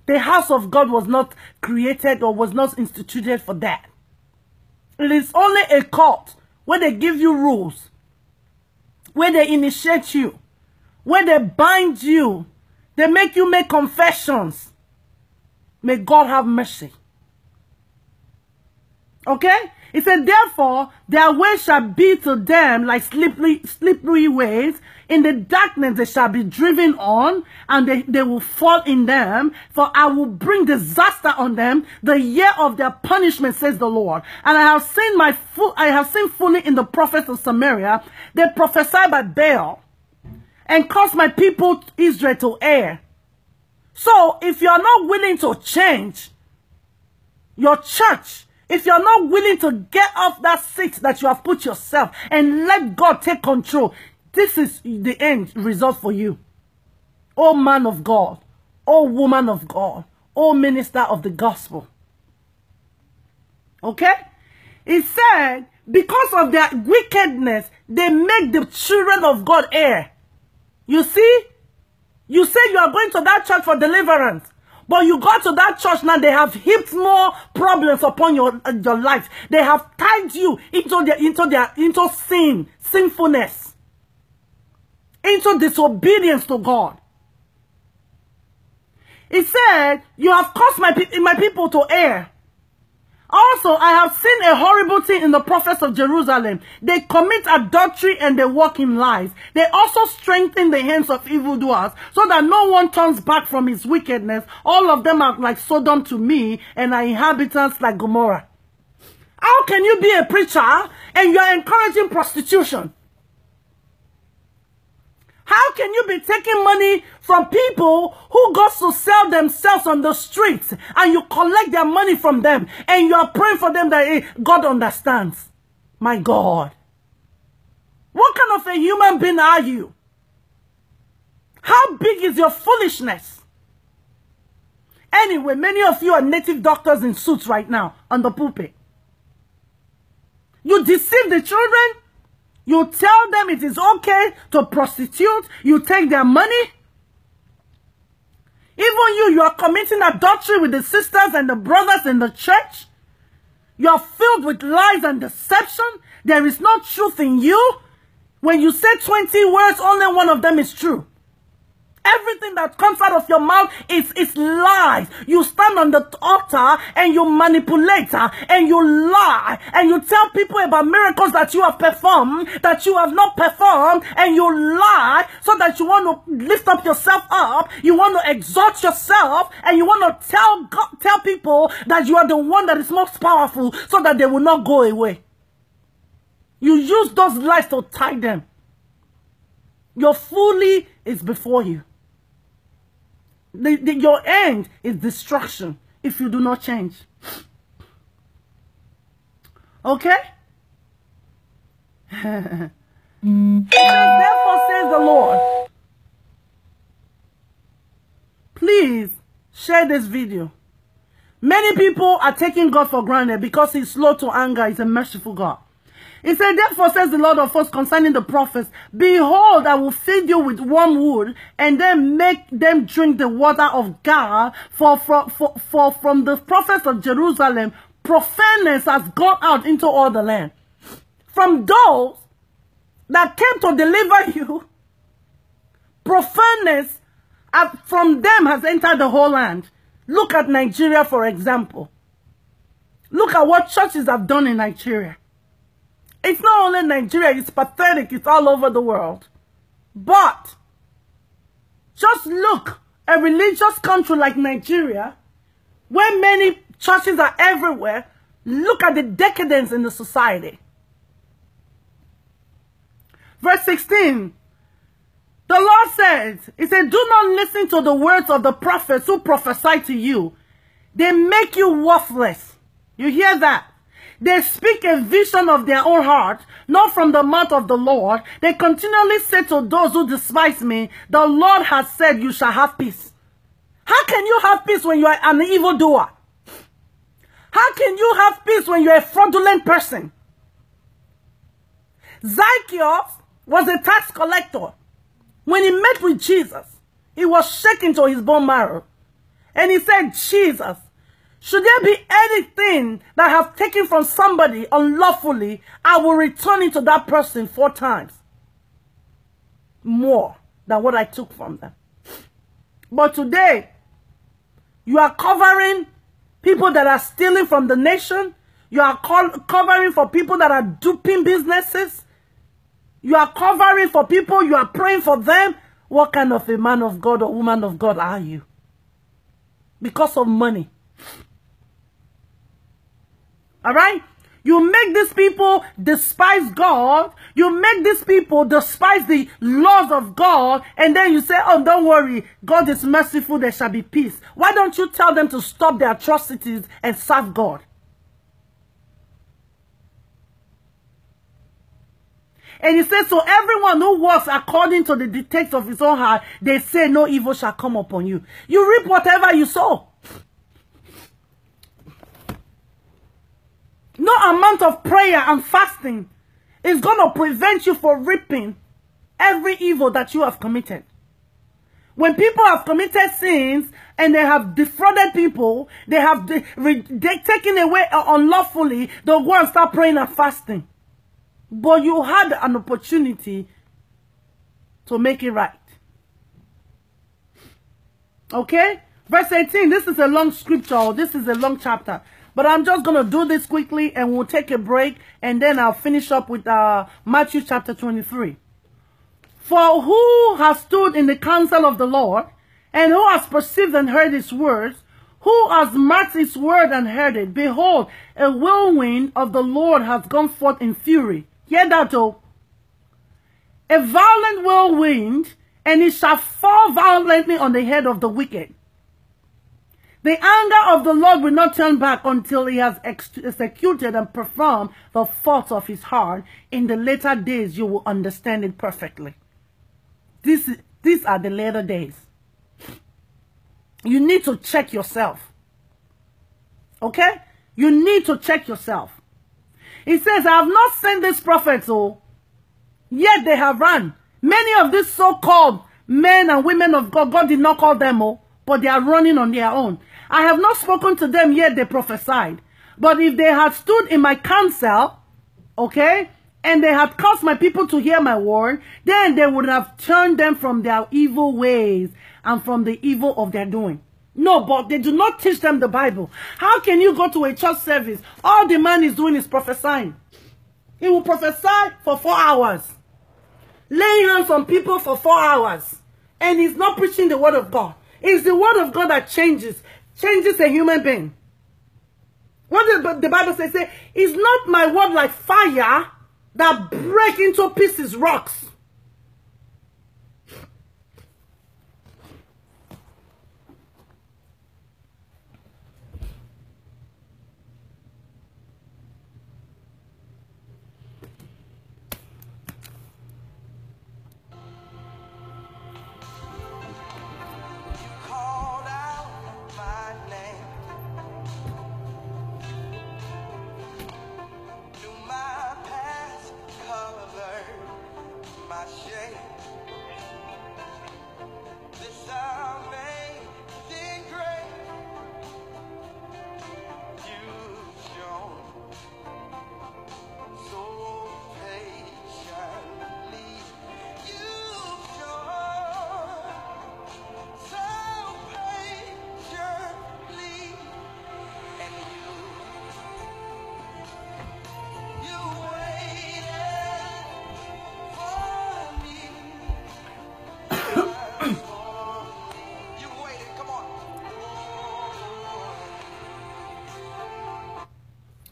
The house of God was not created or was not instituted for that. It is only a cult where they give you rules, where they initiate you, where they bind you, they make you make confessions. May God have mercy. Okay? He said, therefore, their way shall be to them like slippery, slippery ways. In the darkness they shall be driven on, and they, they will fall in them. For I will bring disaster on them, the year of their punishment, says the Lord. And I have seen my full, I have seen fully in the prophets of Samaria. They prophesy by Baal and cause my people Israel to err. So if you are not willing to change your church, if you're not willing to get off that seat that you have put yourself and let God take control, this is the end result for you. Oh man of God, oh woman of God, oh minister of the gospel. Okay? He said, because of their wickedness, they make the children of God err. You see? You say you are going to that church for deliverance. But you go to that church now, they have heaped more problems upon your, uh, your life. They have tied you into their, into their, into sin, sinfulness, into disobedience to God. He said, you have caused my, my people to err. Also, I have seen a horrible thing in the prophets of Jerusalem. They commit adultery and they walk in lies. They also strengthen the hands of evildoers so that no one turns back from his wickedness. All of them are like Sodom to me and are inhabitants like Gomorrah. How can you be a preacher and you're encouraging prostitution? How can you be taking money from people who goes to sell themselves on the streets and you collect their money from them and you are praying for them that hey, God understands? My God. What kind of a human being are you? How big is your foolishness? Anyway, many of you are native doctors in suits right now on the pulpit. You deceive the children you tell them it is okay to prostitute. You take their money. Even you, you are committing adultery with the sisters and the brothers in the church. You are filled with lies and deception. There is no truth in you. When you say 20 words, only one of them is true. Everything that comes out of your mouth is, is lies. You stand on the altar and you manipulate and you lie and you tell people about miracles that you have performed, that you have not performed, and you lie so that you want to lift up yourself up, you want to exalt yourself, and you want to tell God, tell people that you are the one that is most powerful so that they will not go away. You use those lies to tie them. Your fully is before you. The, the, your end is destruction if you do not change. Okay? Therefore says the Lord, please share this video. Many people are taking God for granted because he's slow to anger. He's a merciful God. He said, Therefore says the Lord of hosts concerning the prophets, Behold, I will feed you with wormwood, and then make them drink the water of God. For, for, for, for from the prophets of Jerusalem, profaneness has gone out into all the land. From those that came to deliver you, profaneness from them has entered the whole land. Look at Nigeria, for example. Look at what churches have done in Nigeria. It's not only Nigeria, it's pathetic, it's all over the world. But, just look, a religious country like Nigeria, where many churches are everywhere, look at the decadence in the society. Verse 16, the Lord says, He said, Do not listen to the words of the prophets who prophesy to you. They make you worthless. You hear that? They speak a vision of their own heart, not from the mouth of the Lord. They continually say to those who despise me, the Lord has said you shall have peace. How can you have peace when you are an evildoer? How can you have peace when you're a fraudulent person? Zacchaeus was a tax collector. When he met with Jesus, he was shaken to his bone marrow. And he said, Jesus, should there be anything that I have taken from somebody unlawfully, I will return it to that person four times more than what I took from them. But today, you are covering people that are stealing from the nation. You are covering for people that are duping businesses. You are covering for people. You are praying for them. What kind of a man of God or woman of God are you? Because of money. All right? You make these people despise God. You make these people despise the laws of God. And then you say, oh, don't worry. God is merciful. There shall be peace. Why don't you tell them to stop their atrocities and serve God? And he says, so everyone who walks according to the dictates of his own heart, they say no evil shall come upon you. You reap whatever you sow. No amount of prayer and fasting is going to prevent you from reaping every evil that you have committed. When people have committed sins and they have defrauded people, they have de taken away uh, unlawfully, they'll go and start praying and fasting. But you had an opportunity to make it right. Okay? Verse 18, this is a long scripture. This is a long chapter. But I'm just going to do this quickly and we'll take a break. And then I'll finish up with uh, Matthew chapter 23. For who has stood in the counsel of the Lord, and who has perceived and heard his words, who has marked his word and heard it? Behold, a whirlwind of the Lord has gone forth in fury. Hear that, oh. A violent whirlwind, and it shall fall violently on the head of the wicked. The anger of the Lord will not turn back until he has executed and performed the thoughts of his heart. In the later days, you will understand it perfectly. This, these are the later days. You need to check yourself. Okay? You need to check yourself. He says, I have not sent these prophets, oh, yet they have run. Many of these so-called men and women of God, God did not call them, oh, but they are running on their own. I have not spoken to them yet they prophesied. But if they had stood in my counsel, okay, and they had caused my people to hear my word, then they would have turned them from their evil ways and from the evil of their doing. No, but they do not teach them the Bible. How can you go to a church service? All the man is doing is prophesying. He will prophesy for four hours. Laying hands on people for four hours. And he's not preaching the word of God. It's the word of God that changes, changes a human being. What the Bible say? Say, is not my word like fire that break into pieces rocks?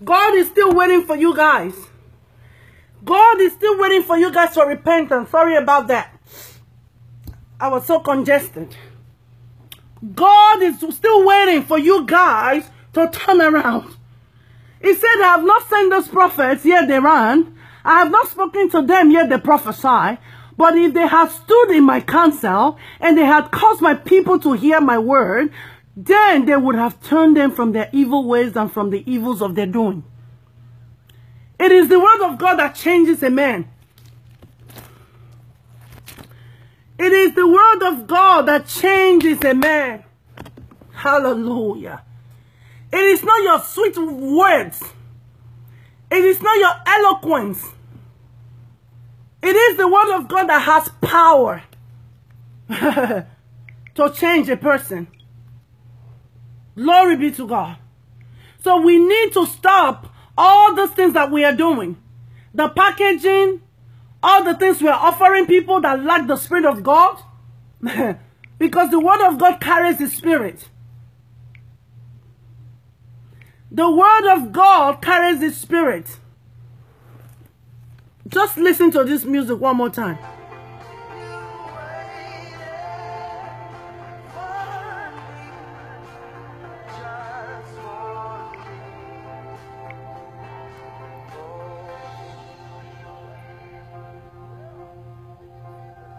God is still waiting for you guys. God is still waiting for you guys to for repentance. Sorry about that. I was so congested. God is still waiting for you guys to turn around. He said, I have not sent those prophets, yet they ran. I have not spoken to them, yet they prophesy. But if they had stood in my counsel, and they had caused my people to hear my word, then they would have turned them from their evil ways and from the evils of their doing. It is the word of God that changes a man. It is the word of God that changes a man. Hallelujah. It is not your sweet words. It is not your eloquence. It is the word of God that has power to change a person. Glory be to God. So we need to stop all the things that we are doing. The packaging, all the things we are offering people that lack the Spirit of God. because the Word of God carries the Spirit. The word of God carries the spirit. Just listen to this music one more time.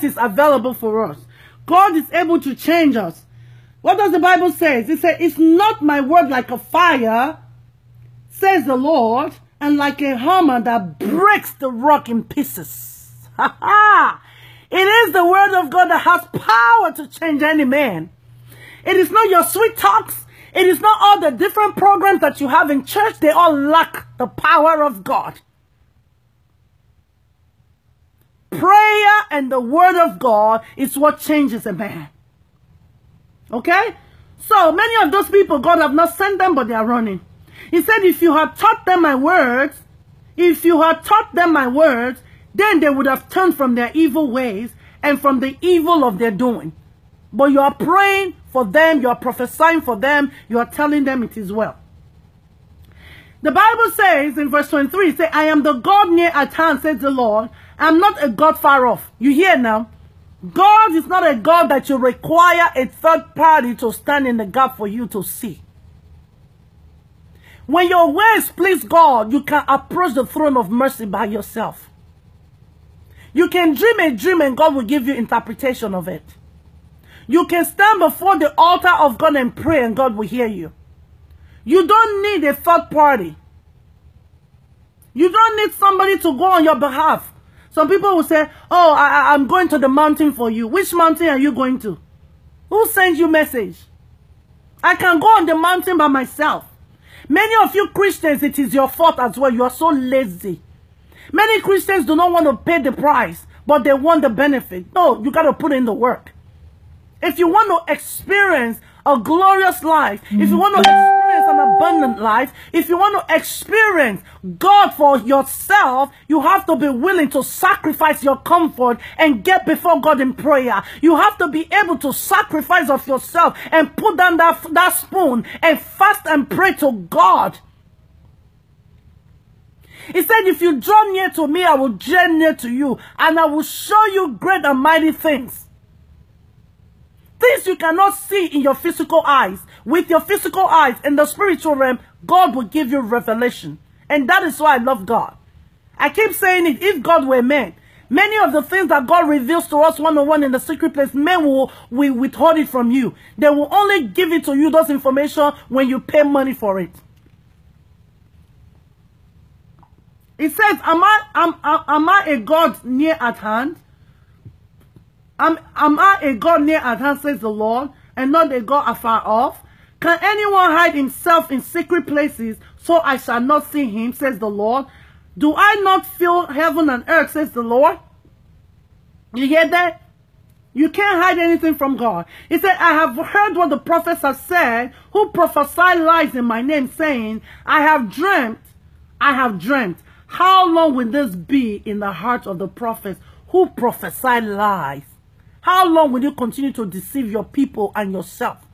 grace is available for us. God is able to change us. What does the Bible say? It says, It's not my word like a fire, says the Lord, and like a hammer that breaks the rock in pieces. Ha ha! It is the word of God that has power to change any man. It is not your sweet talks. It is not all the different programs that you have in church. They all lack the power of God. Prayer and the word of God is what changes a man. Okay? So many of those people, God have not sent them, but they are running. He said, if you had taught them my words, if you had taught them my words, then they would have turned from their evil ways and from the evil of their doing. But you are praying for them, you are prophesying for them, you are telling them it is well. The Bible says in verse 23, say, I am the God near at hand, says the Lord. I'm not a God far off. You hear now? God is not a God that you require a third party to stand in the gap for you to see. When your ways please God, you can approach the throne of mercy by yourself. You can dream a dream and God will give you interpretation of it. You can stand before the altar of God and pray and God will hear you. You don't need a third party. You don't need somebody to go on your behalf. Some people will say, oh, I, I'm going to the mountain for you. Which mountain are you going to? Who sent you message? I can go on the mountain by myself. Many of you Christians, it is your fault as well. You are so lazy. Many Christians do not want to pay the price, but they want the benefit. No, you got to put in the work. If you want to experience a glorious life, if you want to an abundant life, if you want to experience God for yourself, you have to be willing to sacrifice your comfort and get before God in prayer. You have to be able to sacrifice of yourself and put down that, that spoon and fast and pray to God. He said, if you draw near to me, I will draw near to you and I will show you great and mighty things. Things you cannot see in your physical eyes. With your physical eyes in the spiritual realm, God will give you revelation. And that is why I love God. I keep saying it, if God were man, many of the things that God reveals to us one-on-one in the secret place, men will, will withhold it from you. They will only give it to you, those information, when you pay money for it. It says, am I, am, am I a God near at hand? Am, am I a God near at hand, says the Lord, and not a God afar off? Can anyone hide himself in secret places so I shall not see him, says the Lord? Do I not fill heaven and earth, says the Lord? You hear that? You can't hide anything from God. He said, I have heard what the prophets have said, who prophesy lies in my name, saying, I have dreamt, I have dreamt. How long will this be in the heart of the prophets who prophesy lies? How long will you continue to deceive your people and yourself?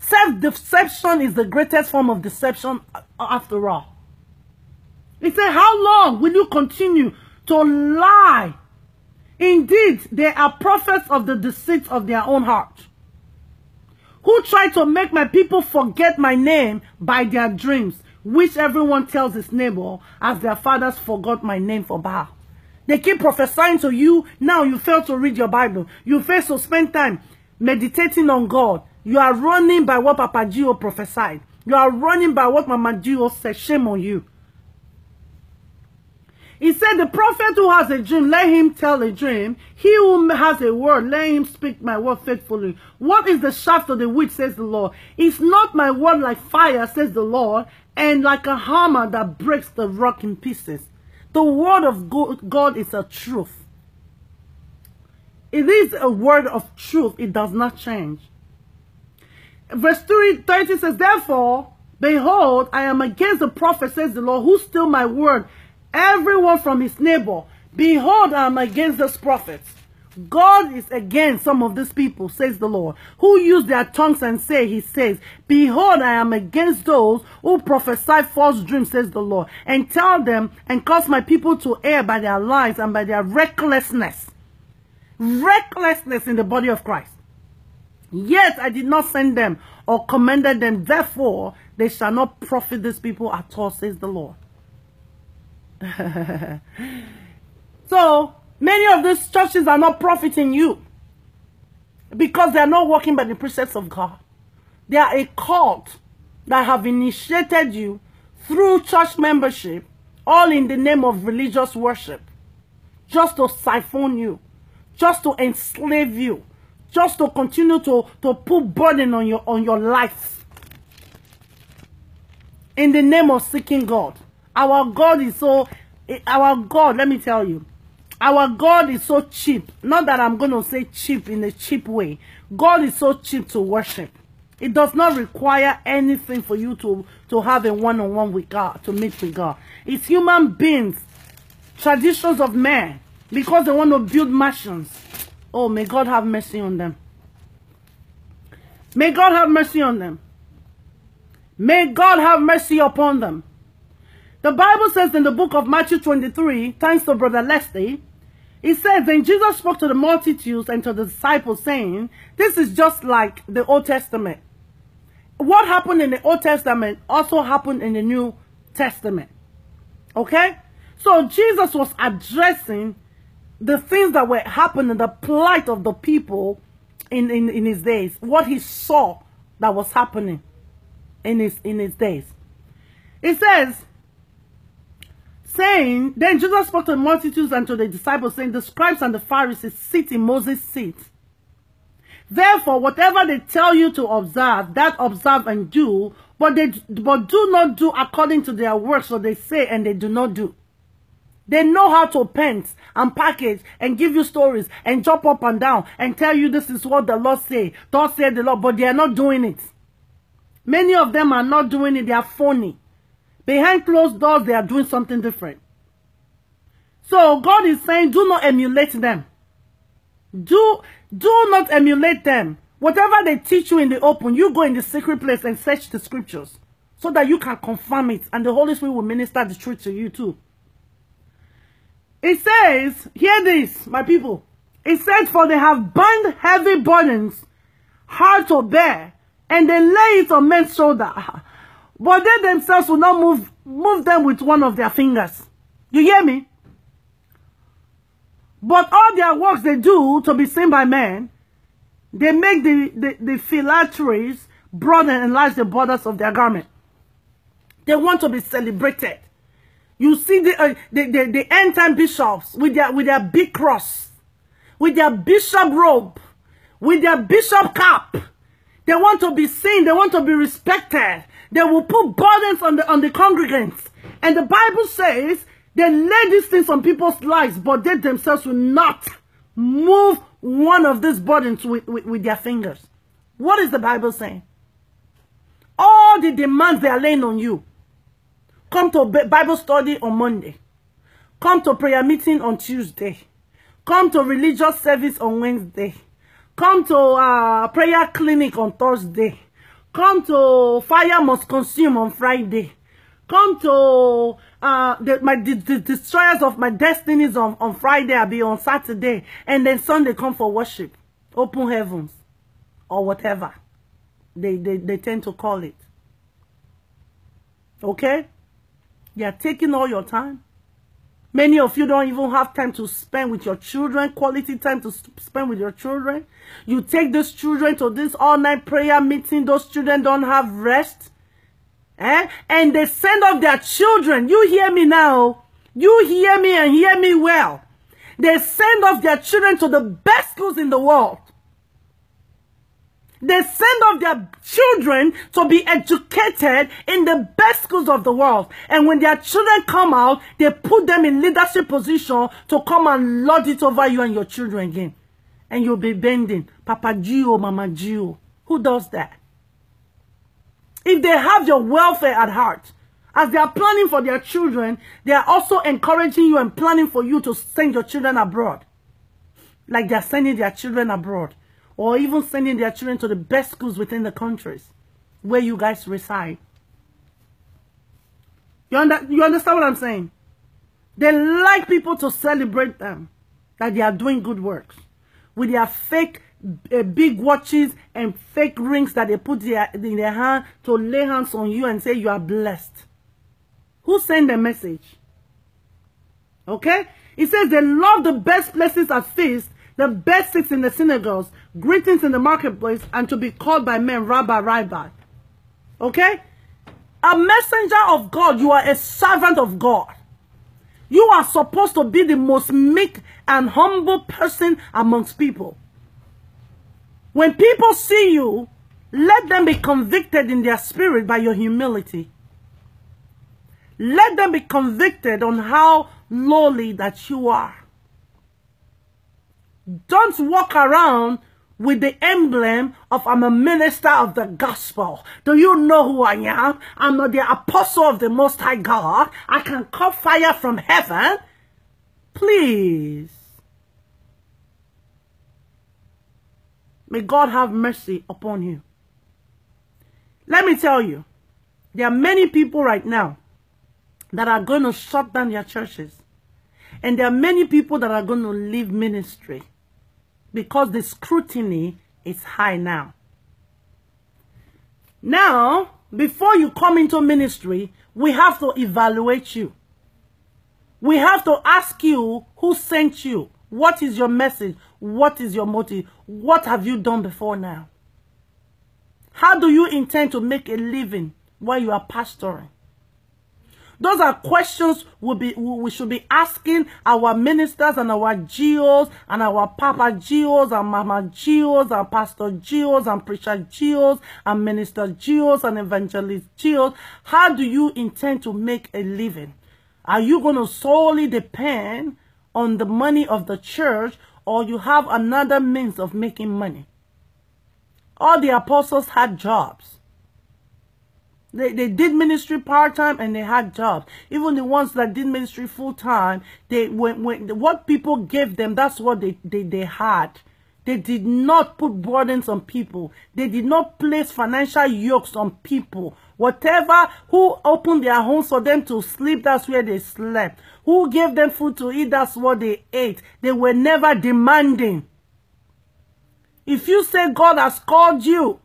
Self-deception is the greatest form of deception uh, after all. He said, how long will you continue to lie? Indeed, they are prophets of the deceit of their own heart, who try to make my people forget my name by their dreams, which everyone tells his neighbor, as their fathers forgot my name for Baal. They keep prophesying to you. Now you fail to read your Bible. You fail to spend time meditating on God. You are running by what Papa GO prophesied. You are running by what Mama GO said. Shame on you. He said, the prophet who has a dream, let him tell a dream. He who has a word, let him speak my word faithfully. What is the shaft of the witch, says the Lord? Is not my word like fire, says the Lord, and like a hammer that breaks the rock in pieces. The word of God is a truth. It is a word of truth. It does not change. Verse 30 says, Therefore, behold, I am against the prophet, says the Lord, who steal my word everyone from his neighbor. Behold, I am against those prophets. God is against some of these people, says the Lord, who use their tongues and say, he says, Behold, I am against those who prophesy false dreams, says the Lord, and tell them and cause my people to err by their lies and by their recklessness. Recklessness in the body of Christ. Yet I did not send them or commanded them. Therefore, they shall not profit these people at all, says the Lord. so many of these churches are not profiting you because they are not working by the precepts of God. They are a cult that have initiated you through church membership, all in the name of religious worship, just to siphon you, just to enslave you, just to continue to, to put burden on your on your life in the name of seeking God. Our God is so, our God, let me tell you, our God is so cheap. Not that I'm going to say cheap in a cheap way. God is so cheap to worship. It does not require anything for you to, to have a one-on-one -on -one with God, to meet with God. It's human beings, traditions of man, because they want to build mansions. Oh, may God have mercy on them. May God have mercy on them. May God have mercy upon them. The Bible says in the book of Matthew 23, thanks to Brother Leslie, it says, Then Jesus spoke to the multitudes and to the disciples, saying, This is just like the Old Testament. What happened in the Old Testament also happened in the New Testament. Okay? So Jesus was addressing the things that were happening, the plight of the people in, in, in his days, what he saw that was happening in his, in his days. It says, saying, Then Jesus spoke to the multitudes and to the disciples, saying, The scribes and the Pharisees sit in Moses' seat. Therefore, whatever they tell you to observe, that observe and do, but they but do not do according to their works, what they say and they do not do. They know how to paint and package and give you stories and jump up and down and tell you this is what the Lord say. Don't say the Lord, but they are not doing it. Many of them are not doing it. They are phony. Behind closed doors, they are doing something different. So God is saying, do not emulate them. Do, do not emulate them. Whatever they teach you in the open, you go in the secret place and search the scriptures so that you can confirm it and the Holy Spirit will minister the truth to you too. It says, hear this, my people. It says, for they have bound heavy burdens, hard to bear, and they lay it on men's shoulder. But they themselves will not move, move them with one of their fingers. You hear me? But all their works they do to be seen by men, they make the, the, the phylacteries broad and enlarge the borders of their garment. They want to be celebrated. You see the, uh, the, the, the end time bishops with their, with their big cross, with their bishop robe, with their bishop cap. They want to be seen. They want to be respected. They will put burdens on the, on the congregants. And the Bible says they lay these things on people's lives, but they themselves will not move one of these burdens with, with, with their fingers. What is the Bible saying? All the demands they are laying on you. Come to Bible study on Monday. Come to prayer meeting on Tuesday. Come to religious service on Wednesday. Come to uh, prayer clinic on Thursday. Come to Fire Must Consume on Friday. Come to uh, the, my the, the destroyers of my destinies on, on Friday. I'll be on Saturday. And then Sunday come for worship. Open heavens. Or whatever. They, they, they tend to call it. Okay? They are taking all your time. Many of you don't even have time to spend with your children, quality time to spend with your children. You take those children to this all-night prayer meeting. Those children don't have rest. Eh? And they send off their children. You hear me now. You hear me and hear me well. They send off their children to the best schools in the world. They send off their children to be educated in the best schools of the world. And when their children come out, they put them in leadership position to come and lord it over you and your children again. And you'll be bending. Papa GO, Mama GO. Who does that? If they have your welfare at heart, as they are planning for their children, they are also encouraging you and planning for you to send your children abroad. Like they are sending their children abroad or even sending their children to the best schools within the countries where you guys reside. You, under, you understand what I'm saying? They like people to celebrate them, that they are doing good works. With their fake uh, big watches and fake rings that they put their, in their hand to lay hands on you and say you are blessed. Who sent the message? Okay? It says they love the best places at feast the best seats in the synagogues, greetings in the marketplace, and to be called by men, Rabbi, Rabbi. Okay? A messenger of God, you are a servant of God. You are supposed to be the most meek and humble person amongst people. When people see you, let them be convicted in their spirit by your humility. Let them be convicted on how lowly that you are. Don't walk around with the emblem of I'm a minister of the gospel. Do you know who I am? I'm the apostle of the Most High God. I can call fire from heaven. Please. May God have mercy upon you. Let me tell you, there are many people right now that are going to shut down their churches. And there are many people that are going to leave ministry because the scrutiny is high now. Now, before you come into ministry, we have to evaluate you. We have to ask you who sent you. What is your message? What is your motive? What have you done before now? How do you intend to make a living while you are pastoring? Those are questions we, be, we should be asking our ministers and our GOs and our Papa GOs and Mama GOs and Pastor GOs and Preacher GOs and Minister GOs and Evangelist GOs. How do you intend to make a living? Are you going to solely depend on the money of the church or you have another means of making money? All the apostles had jobs. They, they did ministry part-time and they had jobs. Even the ones that did ministry full-time, they when, when what people gave them, that's what they, they, they had. They did not put burdens on people. They did not place financial yokes on people. Whatever, who opened their homes for them to sleep, that's where they slept. Who gave them food to eat, that's what they ate. They were never demanding. If you say God has called you,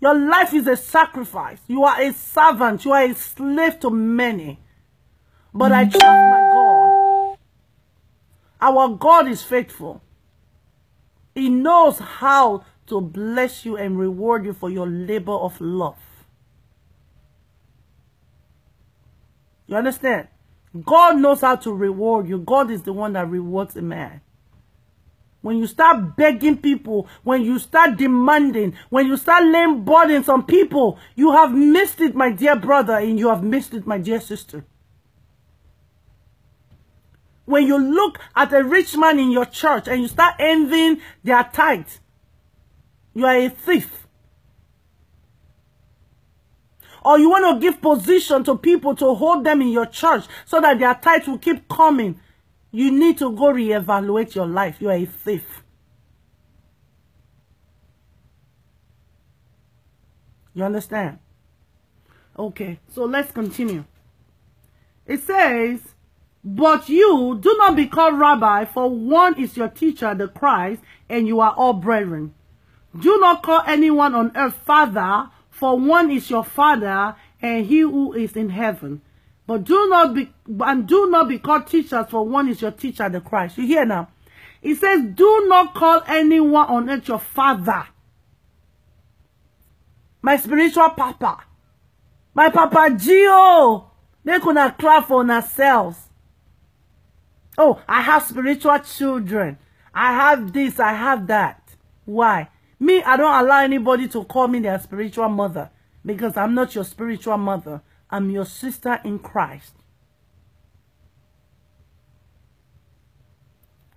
your life is a sacrifice. You are a servant. You are a slave to many. But I trust my God. Our God is faithful. He knows how to bless you and reward you for your labor of love. You understand? God knows how to reward you. God is the one that rewards a man. When you start begging people, when you start demanding, when you start laying burdens on people, you have missed it, my dear brother, and you have missed it, my dear sister. When you look at a rich man in your church and you start envying their tithes, you are a thief. Or you want to give position to people to hold them in your church so that their tithes will keep coming you need to go reevaluate your life. You are a thief. You understand? Okay, so let's continue. It says, But you do not be called rabbi, for one is your teacher, the Christ, and you are all brethren. Do not call anyone on earth father, for one is your father, and he who is in heaven. But do not be and do not be called teachers, for one is your teacher, the Christ. You hear now? He says, do not call anyone on earth your father. My spiritual papa. My papa GO. They could not clap for themselves. Oh, I have spiritual children. I have this, I have that. Why? Me, I don't allow anybody to call me their spiritual mother because I'm not your spiritual mother. I'm your sister in Christ.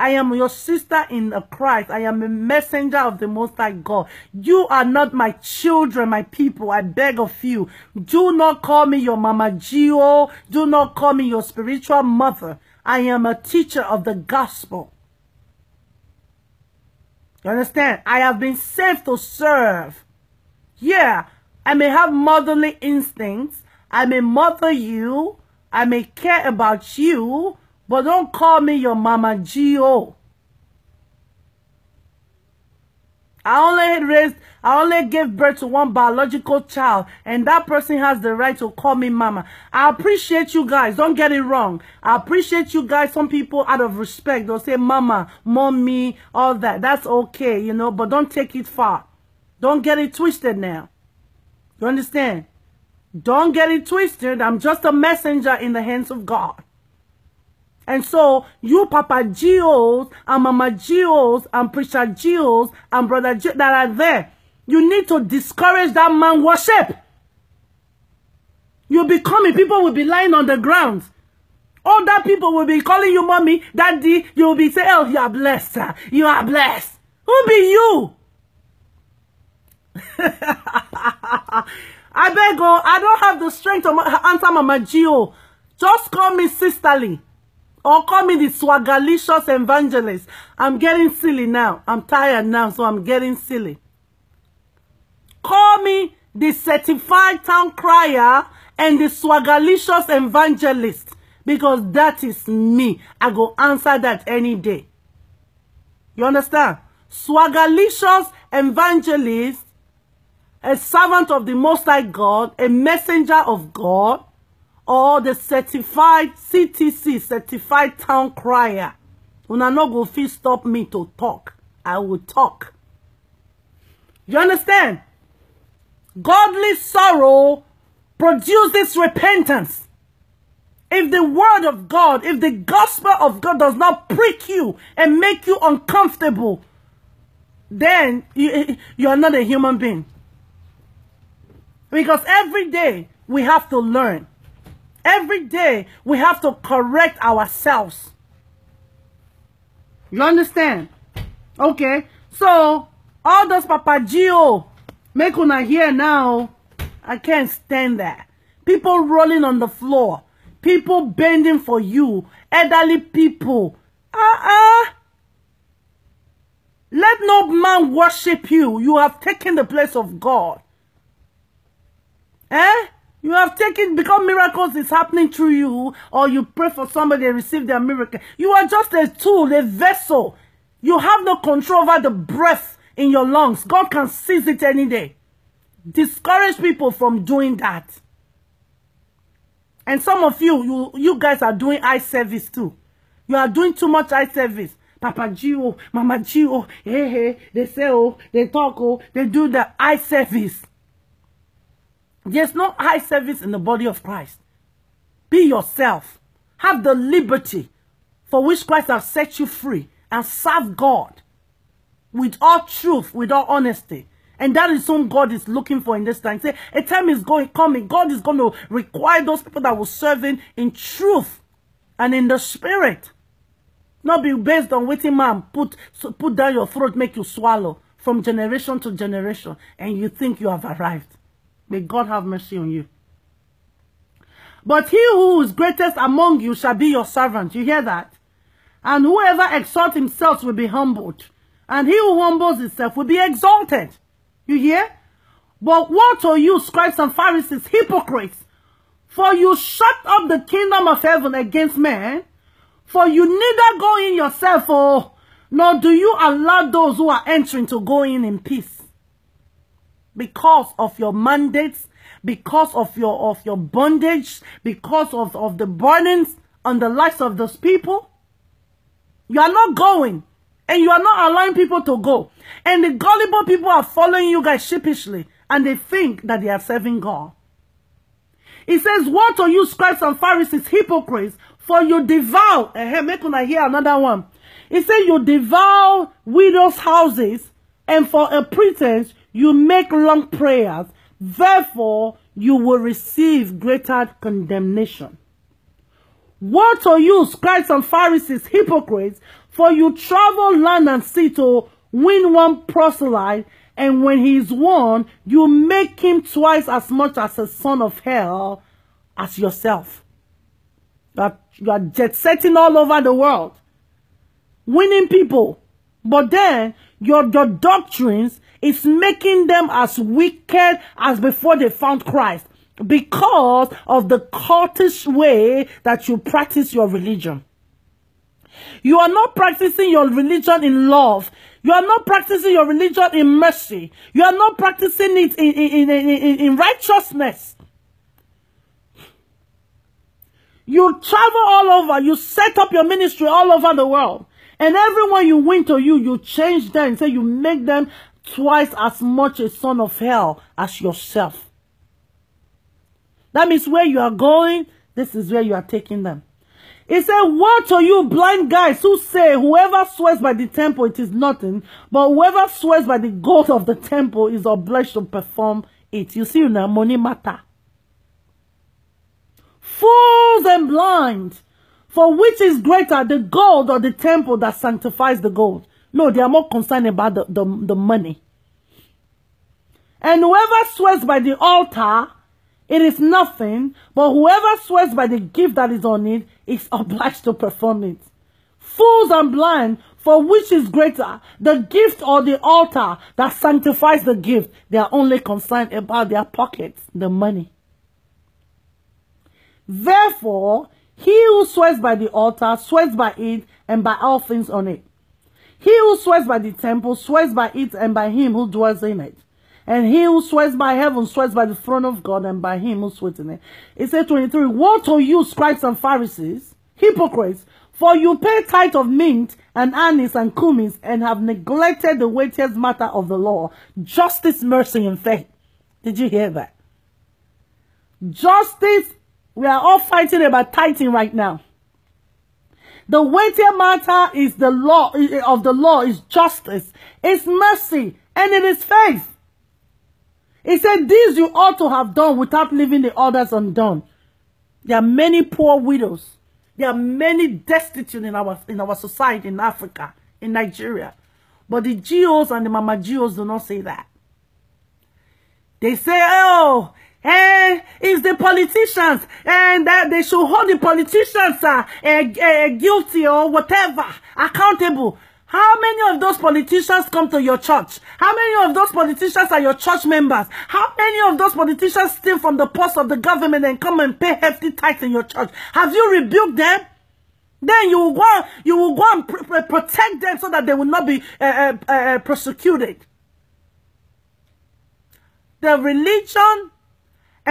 I am your sister in Christ. I am a messenger of the Most High God. You are not my children, my people. I beg of you. Do not call me your Mama GO. Do not call me your spiritual mother. I am a teacher of the gospel. You understand? I have been saved to serve. Yeah, I may have motherly instincts. I may mother you. I may care about you. But don't call me your mama G.O. I only raised, I only gave birth to one biological child, and that person has the right to call me mama. I appreciate you guys. Don't get it wrong. I appreciate you guys. Some people, out of respect, they'll say mama, mommy, all that. That's okay, you know, but don't take it far. Don't get it twisted now. You understand? Don't get it twisted. I'm just a messenger in the hands of God. And so you Papa GOs and Mama GOs and Preacher GOs and Brother GOs that are there, you need to discourage that man worship. You'll be coming, people will be lying on the ground. Other people will be calling you mommy, daddy. You'll be saying, oh, you are blessed. Sir. You are blessed. Who be you? I beg oh, I don't have the strength to answer Mama GO. Oh. Just call me sisterly. Or call me the swagalicious evangelist. I'm getting silly now. I'm tired now, so I'm getting silly. Call me the certified town crier and the swagalicious evangelist. Because that is me. I go answer that any day. You understand? Swagalicious evangelist, a servant of the Most High God, a messenger of God, or the certified CTC, certified town crier. Una no go fit stop me to talk. I will talk. You understand? Godly sorrow produces repentance. If the word of God, if the gospel of God does not prick you and make you uncomfortable, then you, you are not a human being. Because every day we have to learn. Every day, we have to correct ourselves. You understand? Okay. So, all those papagio, make una hear now. I can't stand that. People rolling on the floor. People bending for you. Elderly people. Uh-uh. Let no man worship you. You have taken the place of God. Eh? You have taken, because miracles is happening through you, or you pray for somebody to receive their miracle. You are just a tool, a vessel. You have no control over the breath in your lungs. God can seize it any day. Discourage people from doing that. And some of you, you, you guys are doing eye service too. You are doing too much eye service. Papa GO, Mama GO, hey, hey, they say, oh, they talk, oh, they do the eye service. There's no high service in the body of Christ. Be yourself. Have the liberty for which Christ has set you free and serve God with all truth, with all honesty. And that is whom God is looking for in this time. Say, a time is going coming. God is going to require those people that will serve him in truth and in the spirit. Not be based on waiting man put put down your throat, make you swallow from generation to generation, and you think you have arrived. May God have mercy on you. But he who is greatest among you shall be your servant. You hear that? And whoever exalts himself will be humbled. And he who humbles himself will be exalted. You hear? But what to you, scribes and Pharisees, hypocrites? For you shut up the kingdom of heaven against men. For you neither go in yourself, or nor do you allow those who are entering to go in in peace because of your mandates, because of your of your bondage, because of, of the burdens on the lives of those people. You are not going. And you are not allowing people to go. And the gullible people are following you guys sheepishly. And they think that they are serving God. He says, What are you, scribes and Pharisees, hypocrites? For you devour. Eh, make I hear another one. He said, You devour widows' houses, and for a pretense, you make long prayers. Therefore, you will receive greater condemnation. What are you, scribes and Pharisees, hypocrites? For you travel land and sea to win one proselyte, and when he is won, you make him twice as much as a son of hell as yourself. That you are jet setting all over the world, winning people. But then your, your doctrines is making them as wicked as before they found Christ because of the cultish way that you practice your religion. You are not practicing your religion in love. You are not practicing your religion in mercy. You are not practicing it in, in, in, in, in righteousness. You travel all over. You set up your ministry all over the world. And everyone you win to you, you change them. Say you make them twice as much a son of hell as yourself. That means where you are going, this is where you are taking them. He said, What are you blind guys who say, Whoever swears by the temple, it is nothing, but whoever swears by the gold of the temple is obliged to perform it. You see, now money matter. Fools and blind, for which is greater, the gold or the temple that sanctifies the gold? No, they are more concerned about the, the, the money. And whoever swears by the altar, it is nothing, but whoever swears by the gift that is on it is obliged to perform it. Fools and blind, for which is greater, the gift or the altar that sanctifies the gift? They are only concerned about their pockets, the money. Therefore, he who swears by the altar swears by it and by all things on it. He who swears by the temple swears by it and by him who dwells in it. And he who swears by heaven swears by the throne of God and by him who swears in it. It says 23, What are you, scribes and Pharisees, hypocrites, for you pay tithe of mint and anise and cumin and have neglected the weightiest matter of the law, justice, mercy, and faith. Did you hear that? Justice, we are all fighting about tithing right now. The weightier matter is the law of the law is justice, it's mercy, and it is faith. He said, This you ought to have done without leaving the others undone. There are many poor widows. There are many destitute in our in our society in Africa, in Nigeria. But the GOs and the Mama GOs do not say that. They say, oh, eh, it's the politicians, and that they should hold the politicians uh, uh, uh, guilty or whatever, accountable. How many of those politicians come to your church? How many of those politicians are your church members? How many of those politicians steal from the purse of the government and come and pay hefty tithes in your church? Have you rebuked them? Then you will go, you will go and pr protect them so that they will not be uh, uh, uh, prosecuted. The religion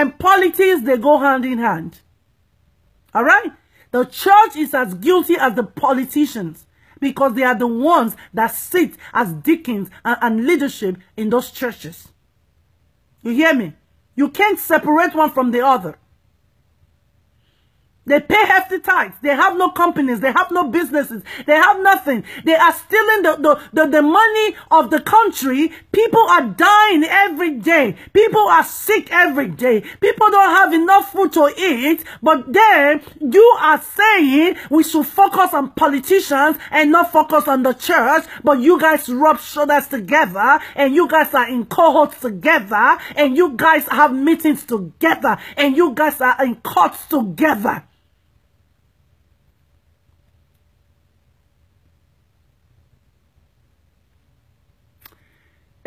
and politics, they go hand in hand. All right? The church is as guilty as the politicians because they are the ones that sit as deacons and, and leadership in those churches. You hear me? You can't separate one from the other. They pay hefty tithes. They have no companies. They have no businesses. They have nothing. They are stealing the, the, the, the, money of the country. People are dying every day. People are sick every day. People don't have enough food to eat. But then you are saying we should focus on politicians and not focus on the church. But you guys rub shoulders together and you guys are in cohorts together and you guys have meetings together and you guys are in courts together.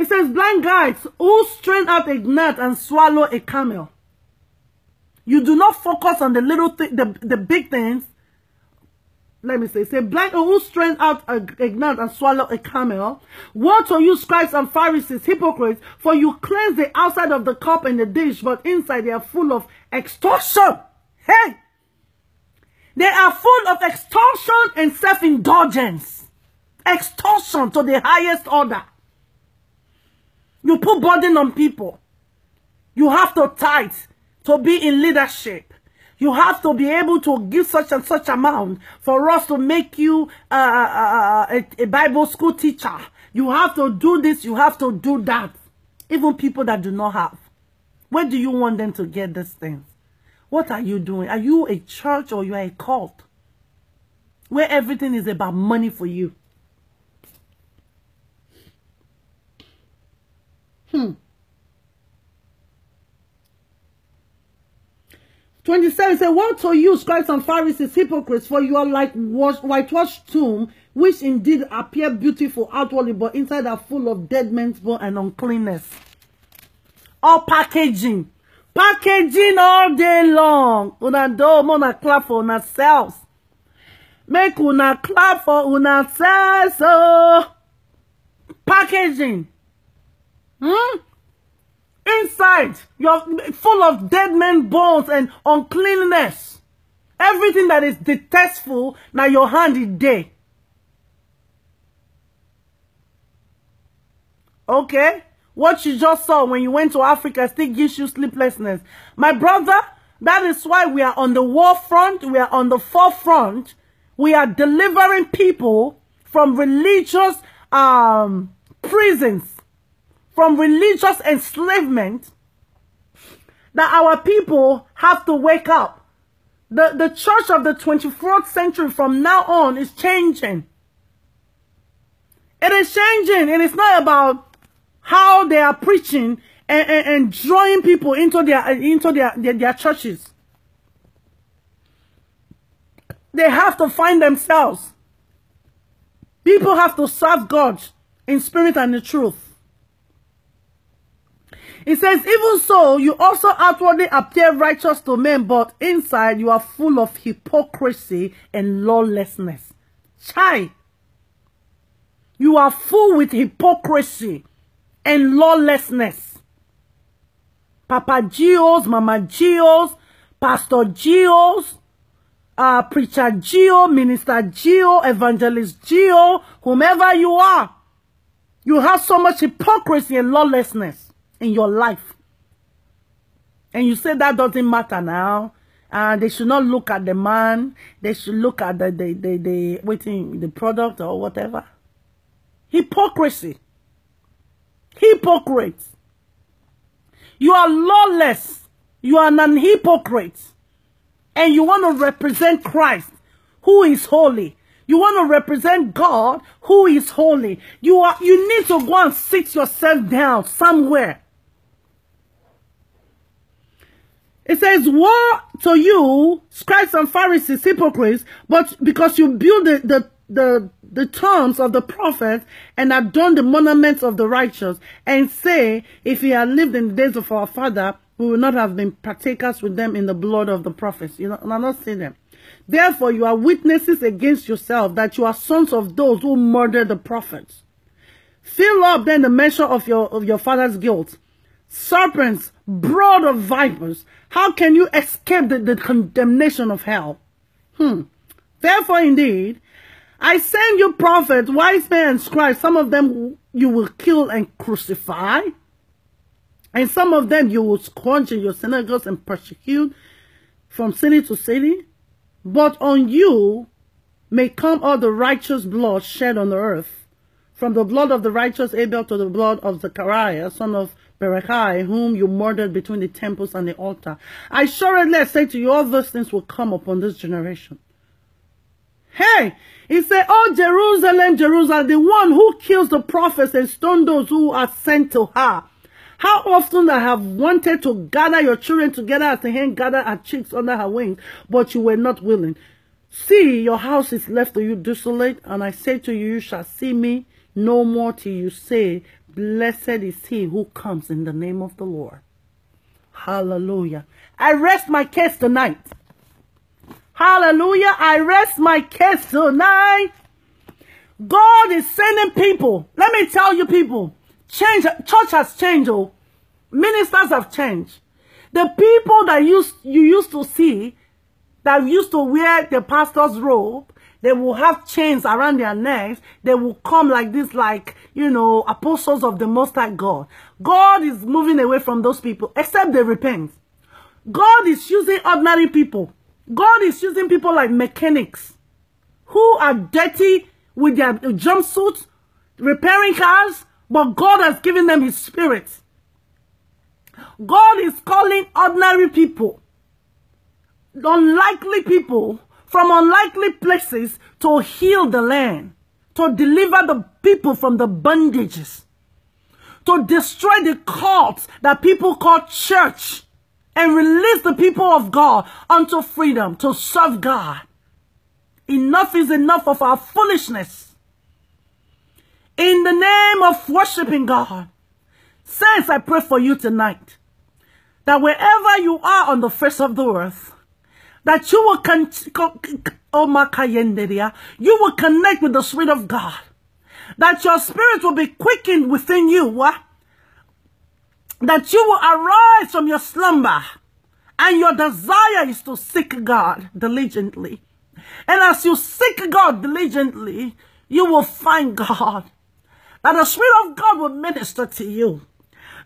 It says, blind guides who strain out a gnat and swallow a camel. You do not focus on the little thing, the, the big things. let me say, say, blind who strain out a, a gnat and swallow a camel. What to you, scribes and Pharisees, hypocrites, for you cleanse the outside of the cup and the dish, but inside they are full of extortion. Hey! They are full of extortion and self-indulgence. Extortion to the highest order. You put burden on people. You have to tithe to be in leadership. You have to be able to give such and such amount for us to make you uh, uh, uh, a, a Bible school teacher. You have to do this. You have to do that. Even people that do not have. Where do you want them to get these things? What are you doing? Are you a church or you are a cult? Where everything is about money for you. 27 say, What to you, scribes and Pharisees, hypocrites, for you are like wash, whitewashed tomb, which indeed appear beautiful outwardly, but inside are full of dead men's bone and uncleanness. All packaging. Packaging all day long. Una do una clap for una selves. Make una clap for una selves. Oh. Packaging. Hmm? Inside, you're full of dead men bones and uncleanness. Everything that is detestful, now your hand is there. Okay? What you just saw when you went to Africa still gives you sleeplessness. My brother, that is why we are on the war front. We are on the forefront. We are delivering people from religious um, prisons from religious enslavement that our people have to wake up. The, the church of the 24th century from now on is changing. It is changing and it's not about how they are preaching and, and, and drawing people into their into their, their, their churches. They have to find themselves. People have to serve God in spirit and in truth. It says, even so, you also outwardly appear righteous to men, but inside you are full of hypocrisy and lawlessness. Chai. You are full with hypocrisy and lawlessness. Papa GOs, Mama GOs, Pastor GOs, uh, Preacher GO, Minister GO, Evangelist GO, whomever you are. You have so much hypocrisy and lawlessness in your life. And you say that doesn't matter now. And they should not look at the man. They should look at the, the, the, the, waiting, the product or whatever. Hypocrisy. Hypocrites. You are lawless. You are an hypocrite. And you want to represent Christ, who is holy. You want to represent God, who is holy. You are you need to go and sit yourself down somewhere It says, Woe to you, scribes and Pharisees, hypocrites, but because you build the, the, the, the tombs of the prophets and adorn the monuments of the righteous, and say, If we had lived in the days of our father, we would not have been partakers with them in the blood of the prophets. You know, I'm not saying them. Therefore, you are witnesses against yourself that you are sons of those who murdered the prophets. Fill up then the measure of your, of your father's guilt. Serpents, brood of vipers, how can you escape the, the condemnation of hell? Hmm. Therefore, indeed, I send you prophets, wise men, and scribes. Some of them you will kill and crucify. And some of them you will scourge in your synagogues and persecute from city to city. But on you may come all the righteous blood shed on the earth, from the blood of the righteous Abel to the blood of Zechariah, son of Berechiah, whom you murdered between the temples and the altar. I assuredly say to you, all those things will come upon this generation. Hey, he said, Oh, Jerusalem, Jerusalem, the one who kills the prophets and stone those who are sent to her. How often I have wanted to gather your children together as a hen gather her chicks under her wings, but you were not willing. See, your house is left to you desolate, and I say to you, you shall see me no more till you say, Blessed is he who comes in the name of the Lord. Hallelujah. I rest my case tonight. Hallelujah. I rest my case tonight. God is sending people. Let me tell you people, change, church has changed. Oh. Ministers have changed. The people that used, you used to see, that used to wear the pastor's robe, they will have chains around their necks. They will come like this, like, you know, apostles of the Most High God. God is moving away from those people, except they repent. God is using ordinary people. God is using people like mechanics who are dirty with their jumpsuits, repairing cars, but God has given them his spirit. God is calling ordinary people, unlikely people from unlikely places to heal the land, to deliver the people from the bondages, to destroy the cults that people call church, and release the people of God unto freedom to serve God. Enough is enough of our foolishness. In the name of worshiping God, saints, I pray for you tonight that wherever you are on the face of the earth, that you will con oh, you will connect with the Spirit of God. That your spirit will be quickened within you. That you will arise from your slumber. And your desire is to seek God diligently. And as you seek God diligently, you will find God. That the Spirit of God will minister to you.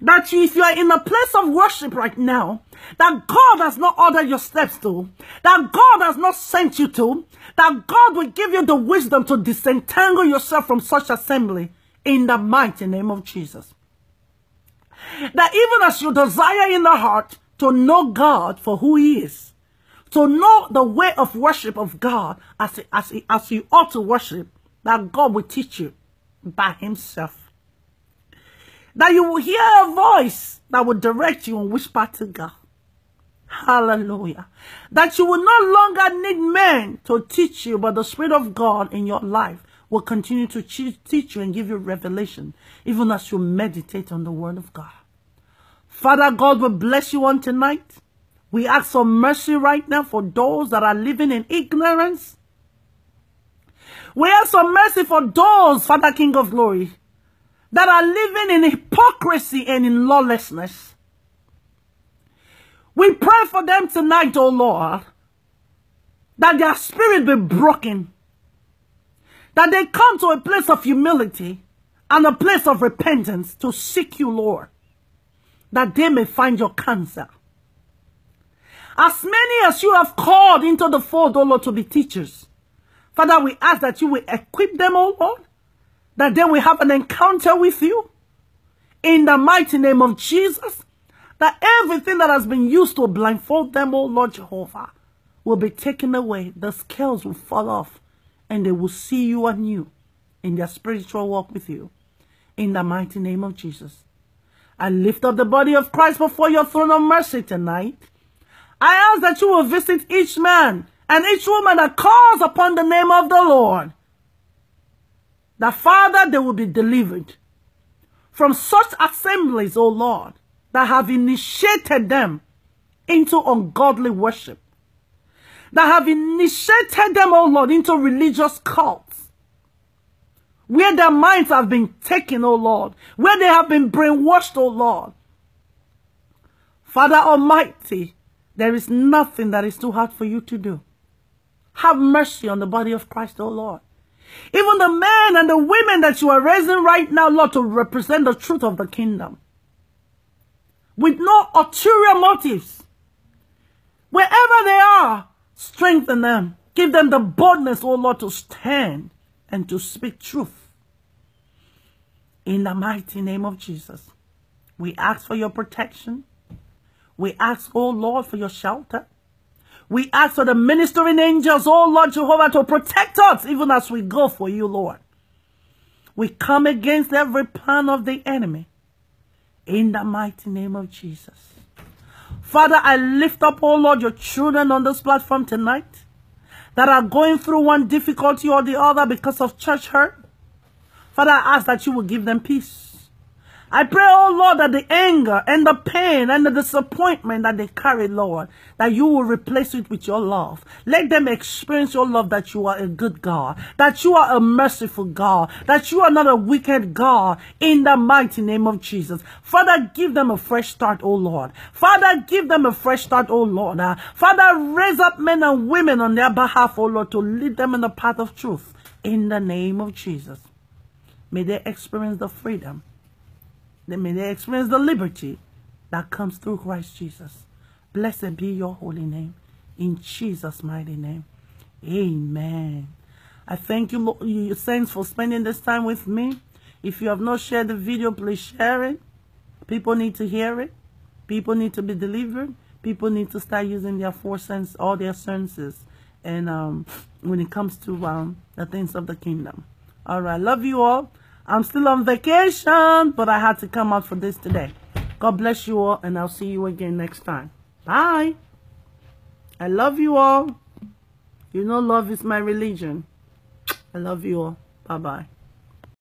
That if you are in a place of worship right now, that God has not ordered your steps to, that God has not sent you to, that God will give you the wisdom to disentangle yourself from such assembly in the mighty name of Jesus. That even as you desire in the heart to know God for who he is, to know the way of worship of God as, as, as you ought to worship, that God will teach you by himself that you will hear a voice that will direct you on which path to go. Hallelujah. That you will no longer need men to teach you, but the Spirit of God in your life will continue to teach you and give you revelation, even as you meditate on the Word of God. Father God will bless you on tonight. We ask for mercy right now for those that are living in ignorance. We ask for mercy for those, Father King of Glory, that are living in hypocrisy and in lawlessness. We pray for them tonight, oh Lord, that their spirit be broken, that they come to a place of humility and a place of repentance to seek you, Lord, that they may find your counsel. As many as you have called into the fold, oh Lord, to be teachers, Father, we ask that you will equip them, oh Lord, that they will have an encounter with you in the mighty name of Jesus. That everything that has been used to blindfold them, oh Lord Jehovah, will be taken away. The scales will fall off and they will see you anew in their spiritual walk with you. In the mighty name of Jesus. I lift up the body of Christ before your throne of mercy tonight. I ask that you will visit each man and each woman that calls upon the name of the Lord that Father, they will be delivered from such assemblies, O Lord, that have initiated them into ungodly worship, that have initiated them, O Lord, into religious cults, where their minds have been taken, O Lord, where they have been brainwashed, O Lord. Father Almighty, there is nothing that is too hard for you to do. Have mercy on the body of Christ, O Lord. Even the men and the women that you are raising right now, Lord, to represent the truth of the kingdom. With no ulterior motives. Wherever they are, strengthen them. Give them the boldness, oh Lord, to stand and to speak truth. In the mighty name of Jesus, we ask for your protection. We ask, oh Lord, for your shelter. We ask for the ministering angels, oh Lord Jehovah, to protect us even as we go for you, Lord. We come against every plan of the enemy in the mighty name of Jesus. Father, I lift up, oh Lord, your children on this platform tonight that are going through one difficulty or the other because of church hurt. Father, I ask that you will give them peace. I pray, oh Lord, that the anger and the pain and the disappointment that they carry, Lord, that you will replace it with your love. Let them experience your love that you are a good God, that you are a merciful God, that you are not a wicked God in the mighty name of Jesus. Father, give them a fresh start, oh Lord. Father, give them a fresh start, oh Lord. Uh, Father, raise up men and women on their behalf, oh Lord, to lead them in the path of truth in the name of Jesus. May they experience the freedom May they experience the liberty that comes through Christ Jesus. Blessed be your holy name. In Jesus' mighty name. Amen. I thank you, you saints, for spending this time with me. If you have not shared the video, please share it. People need to hear it. People need to be delivered. People need to start using their four senses, all their senses. And um, when it comes to um, the things of the kingdom. All right. Love you all. I'm still on vacation, but I had to come out for this today. God bless you all, and I'll see you again next time. Bye. I love you all. You know love is my religion. I love you all. Bye-bye.